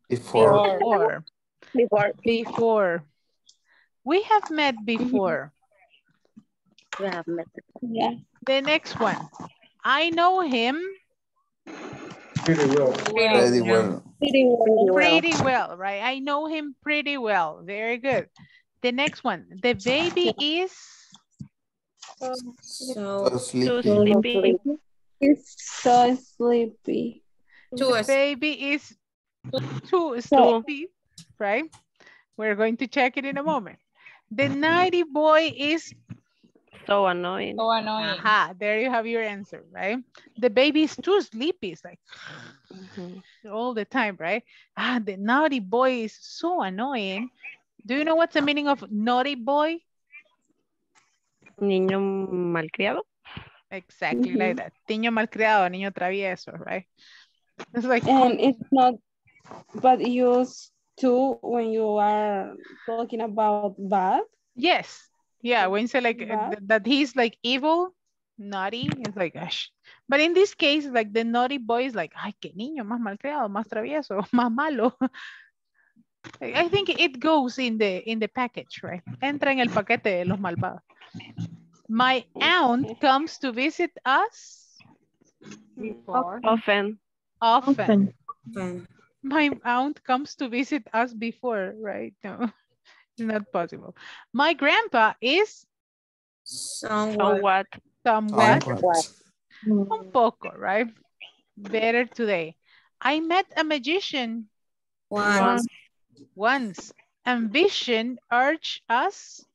Before. before. Before. Before. We have met before. We have met. Yeah. The next one. I know him Pretty well. Very well. Pretty well. pretty well, right? I know him pretty well. Very good. The next one. The baby is So So Too sleepy. sleepy. It's so sleepy. two the baby is too sleepy, right? We're going to check it in a moment. The naughty boy is, So annoying. So annoying. aha, there you have your answer, right? The baby is too sleepy, it's like Mhm. all the time, right? Ah, the naughty boy is so annoying. Do you know what's the meaning of naughty boy? Niño malcriado. Exactly like that. Niño malcriado, niño travieso, right? It's like, And it's not, but used to when you are talking about bad. yes. Yeah, when you say like uh, Bad. that he's like evil, naughty, it's like, gosh. But in this case, like the naughty boy is like, ay, qué niño más malcriado, más travieso, más malo. I I think it goes in the in the package, right? Entra en el paquete de los malvados. My aunt comes to visit us Before. Often. often. Fine. My aunt comes to visit us before, right? No, it's not possible. My grandpa is Somewhat. Somewhat. somewhat, Somewhat. Mm. un poco, right? Better today. I met a magician Once. once. Once ambition urged us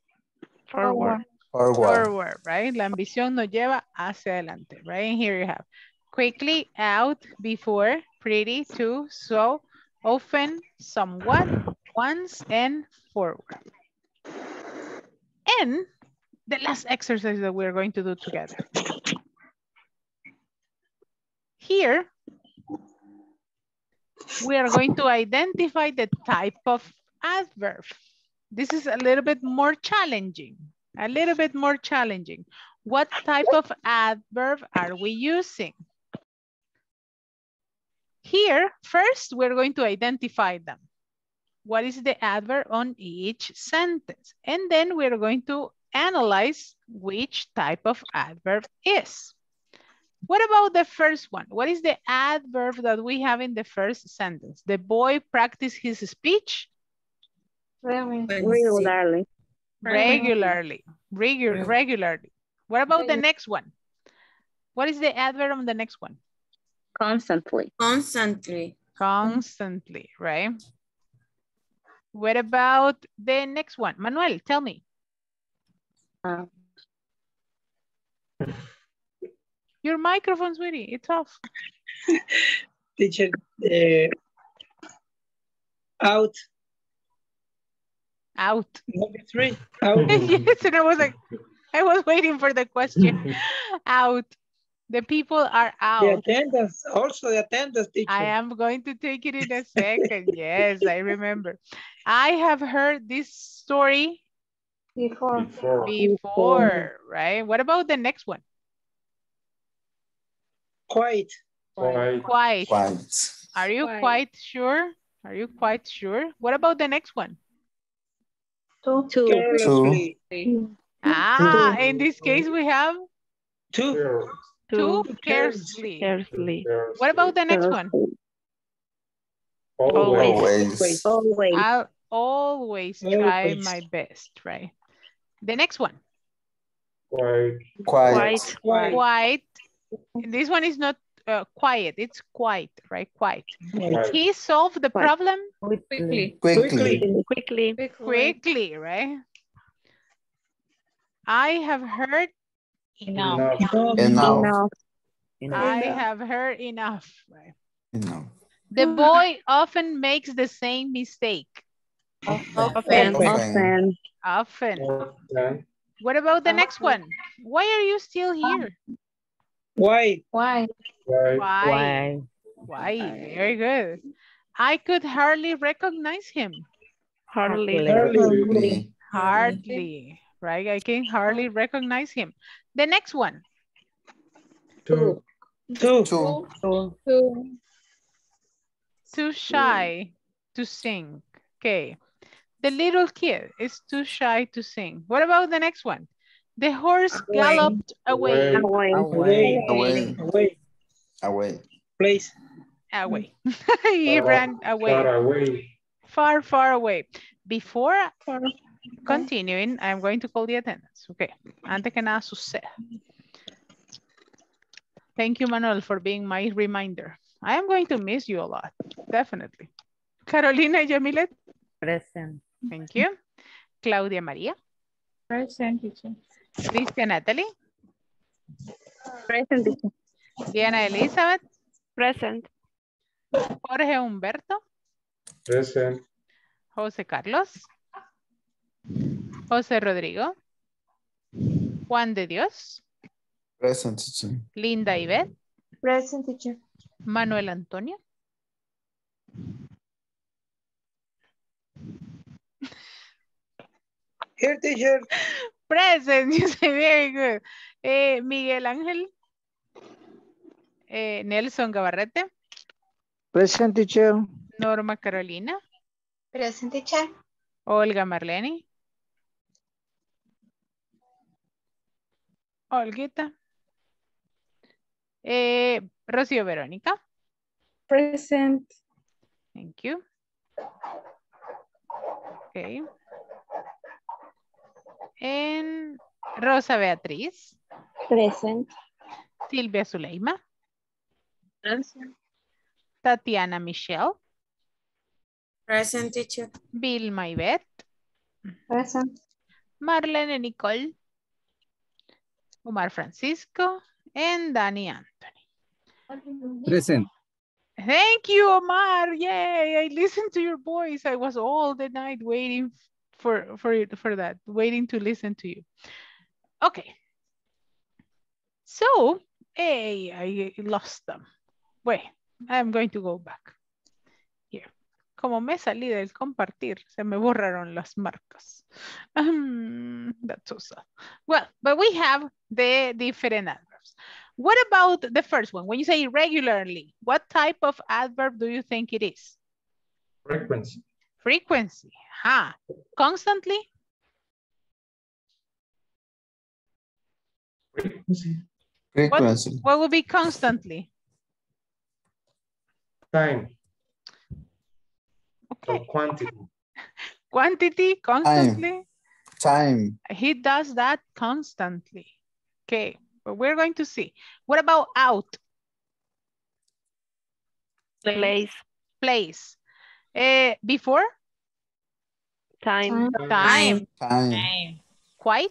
Forward. Forward. forward, right? La ambición nos lleva hacia adelante, right? And here you have quickly, out, before, pretty, to, so, often, somewhat, once, and forward. And the last exercise that we're going to do together. Here, we are going to identify the type of adverb. This is a little bit more challenging, a little bit more challenging. What type of adverb are we using? Here, first, we're going to identify them. What is the adverb on each sentence? And then we're going to analyze which type of adverb is. What about the first one? What is the adverb that we have in the first sentence? The boy practiced his speech Regularly. regularly, Regu- regularly. What about the next one? What is the adverb on the next one? Constantly. Constantly. Constantly, right? What about the next one? Manuel, tell me. Uh, Your microphone, sweetie, it's off. Teacher, uh, out, Out. number three, out. yes, and I was like, I was waiting for the question. out. The people are out. The out. attendance, also the attendance, teacher. I am going to take it in a second. yes, I remember. I have heard this story Before. Before. before, right? What about the next one? Quiet, Quiet. Quite. Quite. Are you Quite. quite sure? Are you quite sure? What about the next one? Two. two. carelessly, Ah, in this case we have two, Care- too Too carelessly. Carefully. care- What about the next one? Always. Always. Always. I'll always try Always. my best, right? The next one, Quiet. Quiet. quiet, quiet. This one is not uh, quiet, it's quiet, right? Quiet. Quiet. He solved the Quiet. problem Quickly. Quickly. Quickly. quickly, Quickly. right? I have heard Enough. Enough. Enough. Enough. I have heard enough. Right? Enough. The boy often makes the same mistake. Often. Often. Often. Often. More than. What about the next one? Why are you still here? Why, Why? Right. Why? Why? Why? Very good. I could hardly recognize him. Hardly. Quickly. Hardly, right? I can hardly recognize him. The next one. Two. two, Two. Two. Two. Too shy to sing. Okay. The little kid is too shy to sing. What about the next one? The horse galloped away. Away. Away. away, Away. away, Away. place, Away. Hmm. he Far- ran away. Far away. Far, far away. Before continuing, I'm going to call the attendance. Okay. Antes que nada suceda. Thank you, Manuel, for being my reminder. I am going to miss you a lot. Definitely. Carolina Yamilet, Present. thank you. Claudia Maria, Present teacher. Cristian Natalie, Present. teacher. Diana Elizabeth, Present. Jorge Humberto, Present. José Carlos, José Rodrigo, Juan de Dios, Present teacher. Linda Ivette, Present teacher. Manuel Antonio, here, teacher, present, you say very good. Eh, Miguel Ángel, eh, Nelson Gabarrete, Present teacher. Norma Carolina, Present teacher. Olga Marlene, Olguita, eh, Rocío Verónica, Present. thank you. Okay. En Rosa Beatriz, Present. Silvia Zuleima, Present. Tatiana Michelle, Present teacher. Vilma Ivette, Present. Marlene Nicole, Omar Francisco, and Danny Anthony. Present. Thank you, Omar. Yay, I listened to your voice. I was all the night waiting for, for, for that, waiting to listen to you. Okay. So, hey, I lost them. Wait, I'm going to go back. Here. Como me salí del compartir, se me borraron las marcas. Um, that's so sad. Well, but we have the different adverbs. What about the first one? When you say regularly, what type of adverb do you think it is? Frequency. Frequency. Huh. Constantly? Frequency. What, Frequency. what would be constantly? Time. So quantity. Quantity, constantly? Time. He does that constantly. Okay, but we're going to see. What about out? Place. Place. Eh, before? Time. Time. Time. Quite?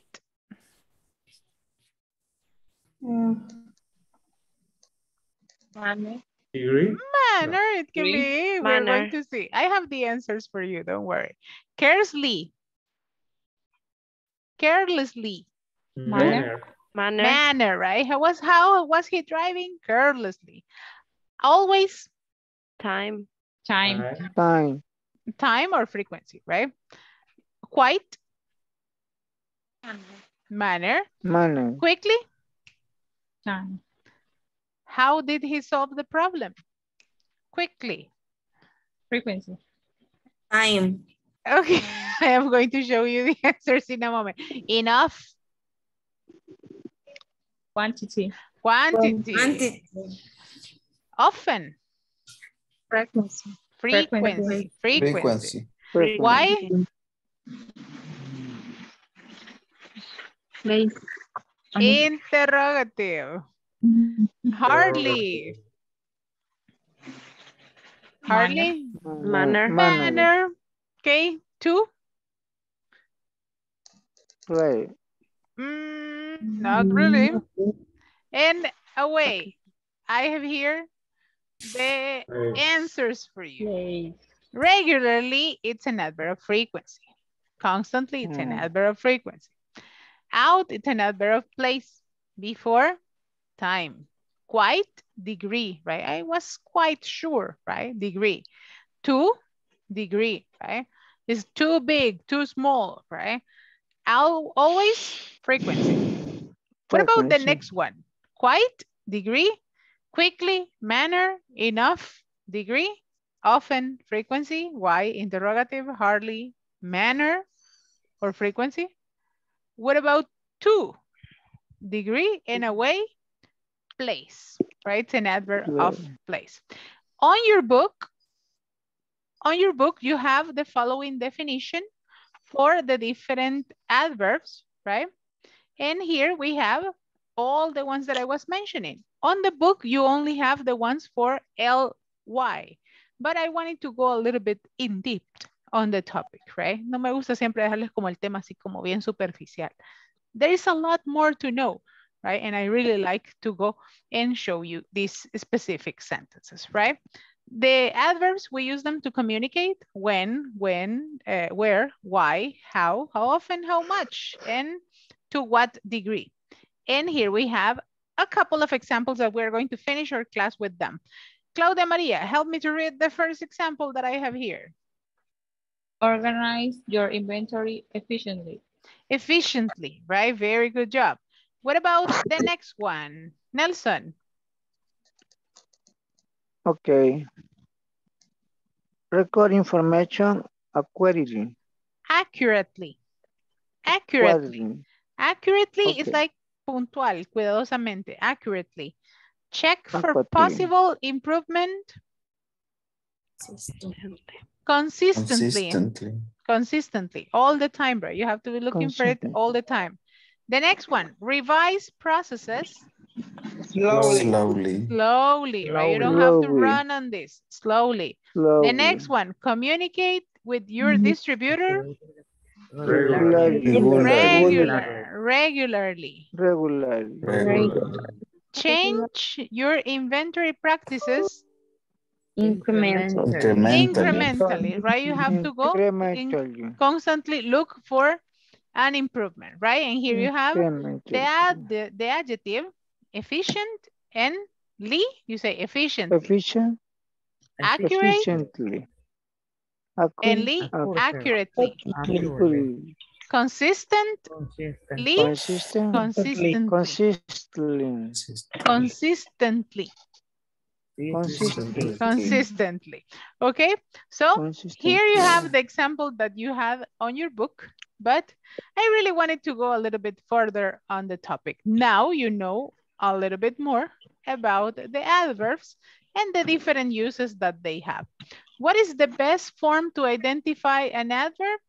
Degree. Manner, it can Degree. be. We're going to see. I have the answers for you, don't worry. Carelessly. Carelessly. Manner. Manner. Manner, right? How was how was he driving? Carelessly. Always Time. Time. Time. time or frequency, right? Quite. Manner. Manner. Quickly. Time. How did he solve the problem? Quickly. Frequency. Time. Okay, I am going to show you the answers in a moment. Enough. Quantity. Quantity. Quantity. Often. Frequency. Frequency. Frequency. Frequency. Why? Place. Interrogative. Hardly. Hardly. Manner. Manner. Okay. Two. Play. Mm, not really. And away. I have here the Place. answers for you. Place. Regularly, it's an adverb of frequency. Constantly, it's an Hmm. adverb of frequency. Out, it's an adverb of place. Before, time. Quite, degree, right? I was quite sure, right? Degree. Two, degree, right? It's too big, too small, right? Al always frequency. What about the next one? Quite, degree, quickly, manner, enough, degree, often, frequency, why, interrogative, hardly, manner, or frequency. What about two? Degree, in a way, place, right? It's an adverb of Place. place. On your book, on your book, you have the following definition for the different adverbs, right? And here we have all the ones that I was mentioning. On the book, you only have the ones for ly, but I wanted to go a little bit in deep on the topic, right? No me gusta siempre dejarles como el tema así como bien superficial. There is a lot more to know, right? And I really like to go and show you these specific sentences, right? The adverbs, we use them to communicate when, when, uh, where, why, how, how often, how much, and to what degree. And here we have a couple of examples that we're going to finish our class with them. Claudia Maria, help me to read the first example that I have here. Organize your inventory efficiently. Efficiently, right? Very good job. What about the next one? Nelson, Okay. Record information accurately. accurately. Accurately. Accurately. Accurately is like puntual, cuidadosamente, accurately. Check for possible improvement consistently. Consistently. Consistently, all the time, bro. You have to be looking for it all the time. The next one, revise processes Slowly. Slowly. slowly, right? You don't have to run on this, slowly. Slowly. The next one, communicate with your mm-hmm. distributor Regularly. regular, regularly. Regularly. Regular. Change your inventory practices Incremental. Incrementally. incrementally, right? You have to go in- constantly look for an improvement, right? And here you have the, Incrementally. the, the adjective efficient and ly, you say efficient, Efficient. accurate Efficiently. And ly, accurately, Accurately. consistent, ly, Consistent. consistently, Consistently. consistently, Consistently. consistently. Okay, so here you have the example that you have on your book, but I really wanted to go a little bit further on the topic. Now you know a little bit more about the adverbs and the different uses that they have. What is the best form to identify an adverb?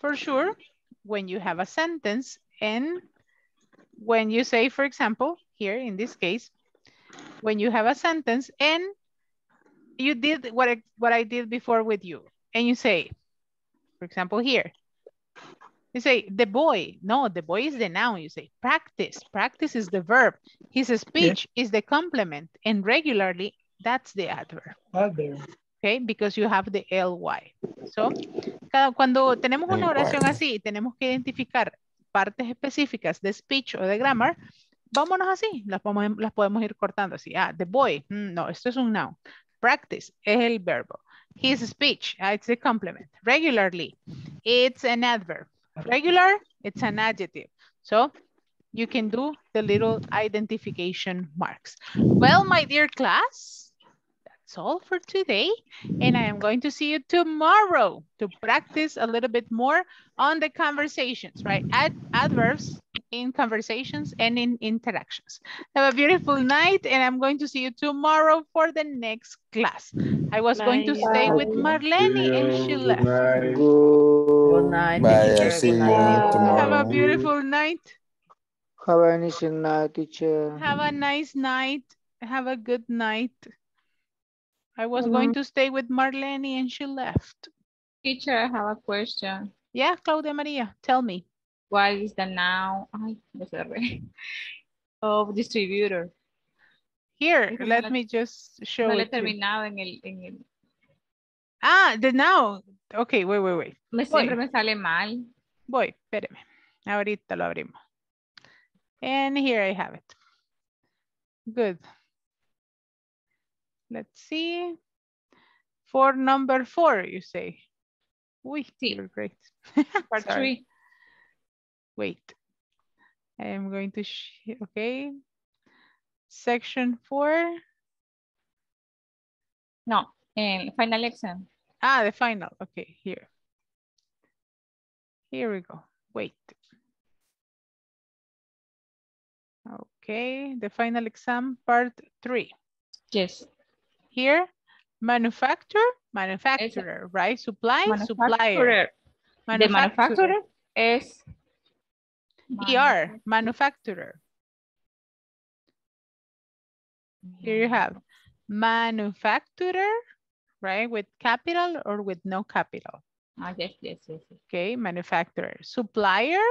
For sure, when you have a sentence and when you say, for example, here in this case, when you have a sentence and you did what I, what I did before with you, and you say, for example, here, you say the boy. No, the boy is the noun. You say practice. Practice is the verb. His speech is the complement, and regularly that's the adverb. Adverb. Okay, because you have the ly. So, cada, cuando tenemos una oración así, tenemos que identificar partes específicas de speech o de grammar, vámonos así, las podemos, las podemos ir cortando así. Ah, the boy, mm, no, esto es un noun. Practice es el verbo. His speech, ah, it's the complement. Regularly, it's an adverb. Regular, it's an adjective. So, you can do the little identification marks. Well, my dear class, that's all for today. And I am going to see you tomorrow to practice a little bit more on the conversations, right? Ad adverbs in conversations and in interactions. Have a beautiful night and I'm going to see you tomorrow for the next class. I was going to stay with Marlene and she left. Good night. Bye, teacher. I'll see you night. Have a beautiful night. Have a nice night, teacher. Have a nice night. Have a good night. I was going to stay with Marlene and she left. Teacher, I have a question. Yeah, Claudia Maria, tell me. What is the noun ay, of distributor? Here, let me just show No it. terminado en el, en el, Ah, the now. Okay, wait, wait, wait. me Voy, siempre me sale mal. voy, espéreme. Ahorita lo abrimos. And here I have it. Good. Let's see. For number four, you say. Uy, Sí. you're great. Part three. Wait. I am going to, okay. Section four. No, en final exam. Ah, the final. Okay, here. Here we go. Wait. Okay, the final exam part three. Yes. Here, manufacturer, manufacturer, right? Supply, supplier. Manufacturer. The manufacturer es ER, manufacturer. Here you have manufacturer, right? With capital or with no capital. Ah, yes, yes, yes. yes. Okay, manufacturer. Supplier,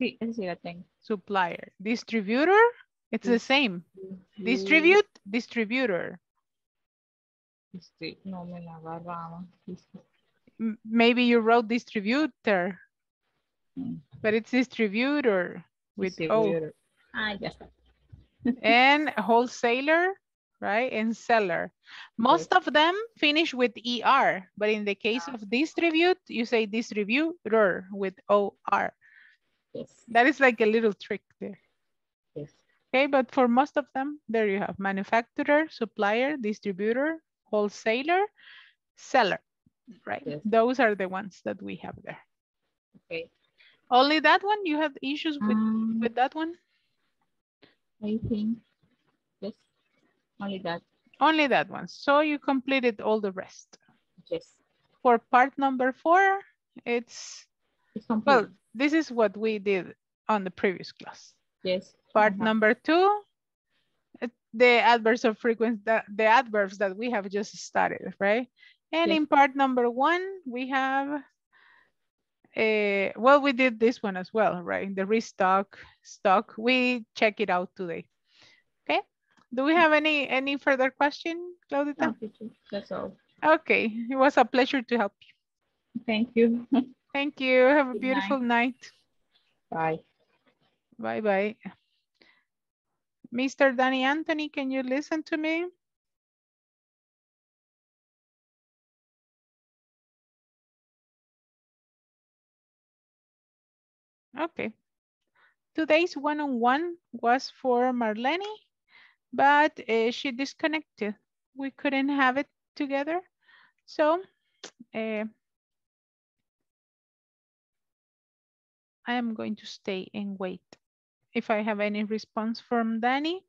Sí, sí la tengo. supplier. Distributor, it's the same. Distribute, distributor. Este, no me la agarraba. Maybe you wrote distributor, Mm. but it's distributor with O. Distributor. Ah, ya and wholesaler, right? And seller. Most of them finish with ER, but in the case of distribute, you say distributor with OR. Yes. That is like a little trick there. Yes. Okay, but for most of them, there you have manufacturer, supplier, distributor, wholesaler, seller, right? Yes. Those are the ones that we have there. Okay. Only that one? You have issues with, Um, with that one? I think. Yes. Only that. Only that one. So you completed all the rest. Yes. For part number four, it's, It's well, this is what we did on the previous class. yes. Part Uh-huh. number two, the adverbs of frequency, the, the adverbs that we have just studied, right? And Yes. in part number one, we have, uh, well, we did this one as well, right? The restock, stock, we check it out today. Okay, do we have any, any further question, Claudita? No, That's all. Okay, it was a pleasure to help you. Thank you. Thank you. Have a Good beautiful night. Bye. Bye bye. Mr. Danny Anthony, can you listen to me? Okay. Today's one-on-one was for Marlene, but uh, she disconnected. We couldn't have it together. So uh, I am going to stay and wait. If I have any response from Danny,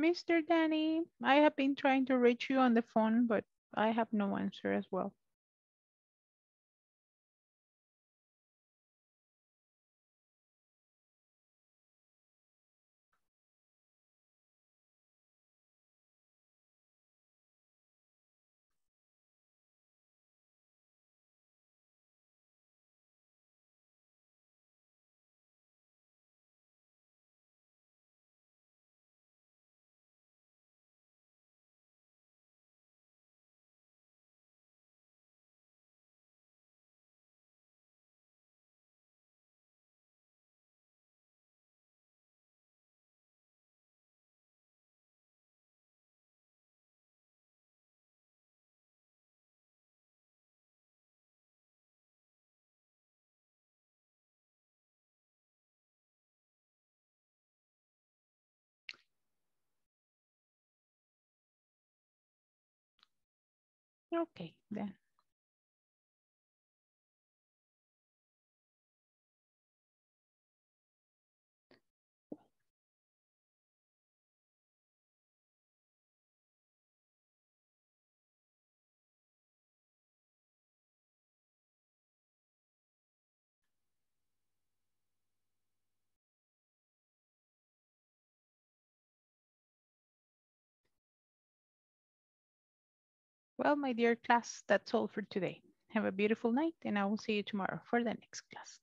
Mr. Danny, I have been trying to reach you on the phone, but I have no answer as well. Okay, then. Well, my dear class, that's all for today. Have a beautiful night and I will see you tomorrow for the next class.